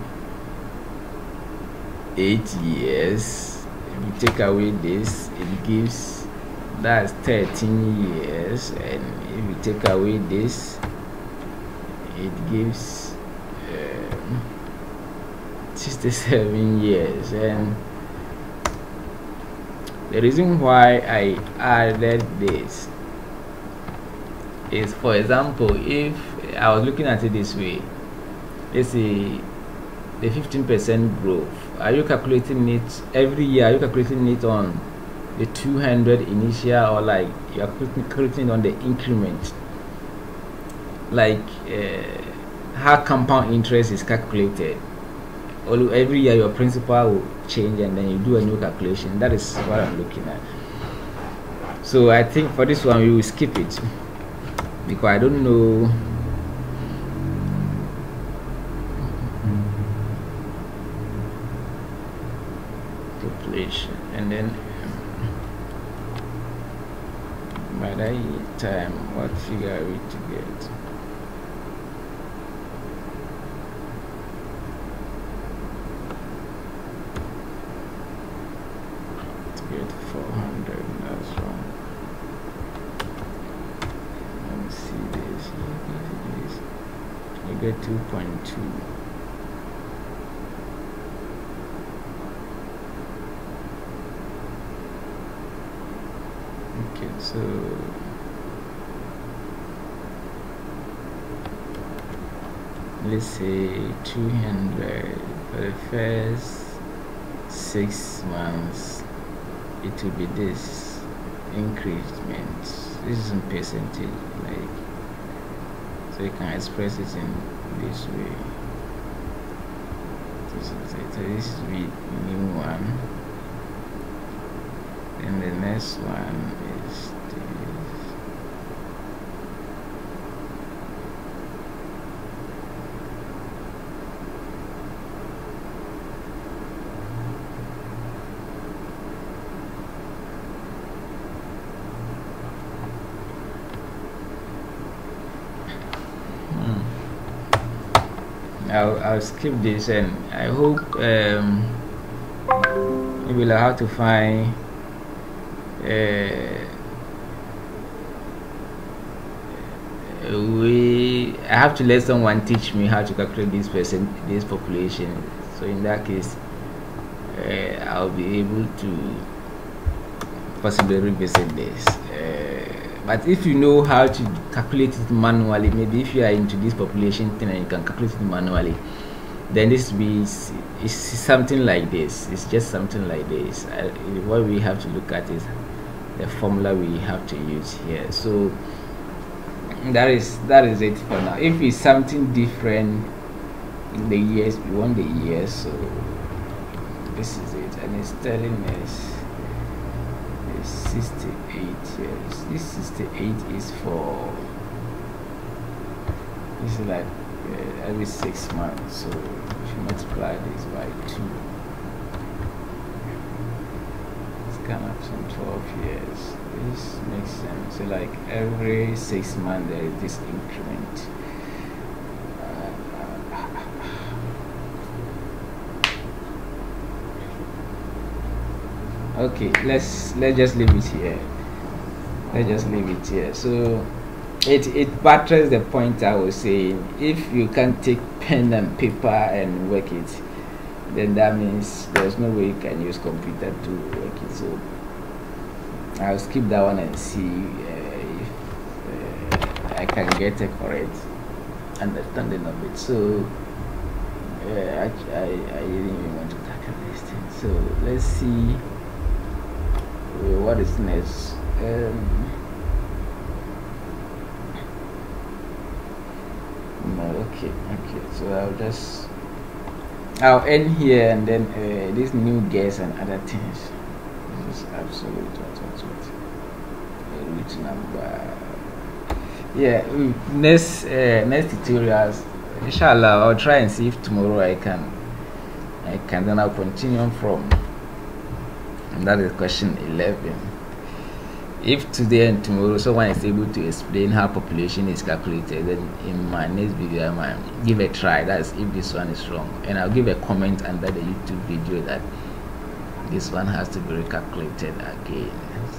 eight years if you take away this it gives that's 13 years and if you take away this it gives um, 67 years. And the reason why I added this is for example if I was looking at it this way let's say the 15% growth are you calculating it every year? Are you calculating it on the 200 initial or like you are calculating on the increment like uh, how compound interest is calculated. Every year your principal will change and then you do a new calculation. That is what I'm looking at. So I think for this one we will skip it. Because I don't know. Population. And then by that time what figure are we to get to get 400 that's wrong let me see this this you get 2.2 okay so let's say 200 for the first six months it will be this increment. This is in percentage like so you can express it in this way. So this is the new one. And the next one is this I'll, skip this and I hope um, we will have to find uh, we I have to let someone teach me how to calculate this percent this population. So in that case uh, I'll be able to possibly revisit this uh, but if you know how to calculate it manually maybe if you are into this population thing and you can calculate it manually then this be is something like this. It's just something like this. Uh, what we have to look at is the formula we have to use here. So that is that is it for now. If it's something different in the years we want the years so this is it. And it's telling us it's 68 years. This 68 is for is like uh, every six months so multiply this by two it's gone up some 12 years. This makes sense. So like every six months there is this increment. <sighs> Okay let's let's just leave it here. Let's just leave it here. So it it buttress the point i was saying. If you can take pen and paper and work it then that means there's no way you can use computer to work it so I'll skip that one and see uh, if uh, I can get a correct understanding of it. So uh, I, I, I didn't even want to tackle this thing. So let's see uh, what is next. Um, no, okay, okay. So I'll just I'll end here and then uh, this new guess and other things. This is absolute root number. Yeah next uh, next tutorials. Inshallah i'll try and see if tomorrow i can i can then i'll continue from. And that is question 11 if today and tomorrow someone is able to explain how population is calculated then in my next video i might give a try. That's if this one is wrong. And i'll give a comment under the youtube video that this one has to be recalculated again.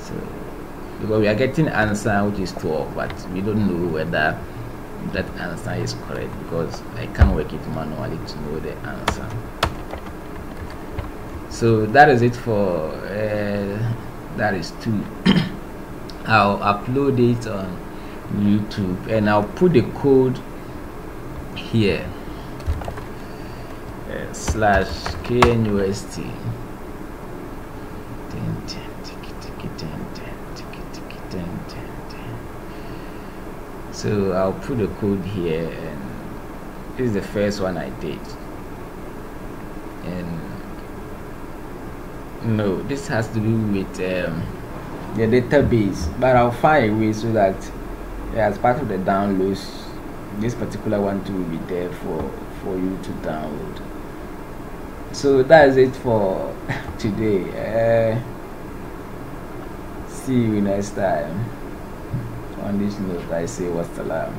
So because we are getting answer which is 12 but we don't know whether that answer is correct because I can't work it manually to know the answer. So that is it for uh, that is two <coughs> I'll upload it on YouTube and I'll put the code here. Uh, slash KNUST so I'll put the code here and this is the first one I did. And no this has to do with um, the database. But I'll find a way so that as part of the downloads this particular one too will be there for for you to download. So that is it for <laughs> today. Uh, see you next time. On this note I say wassalam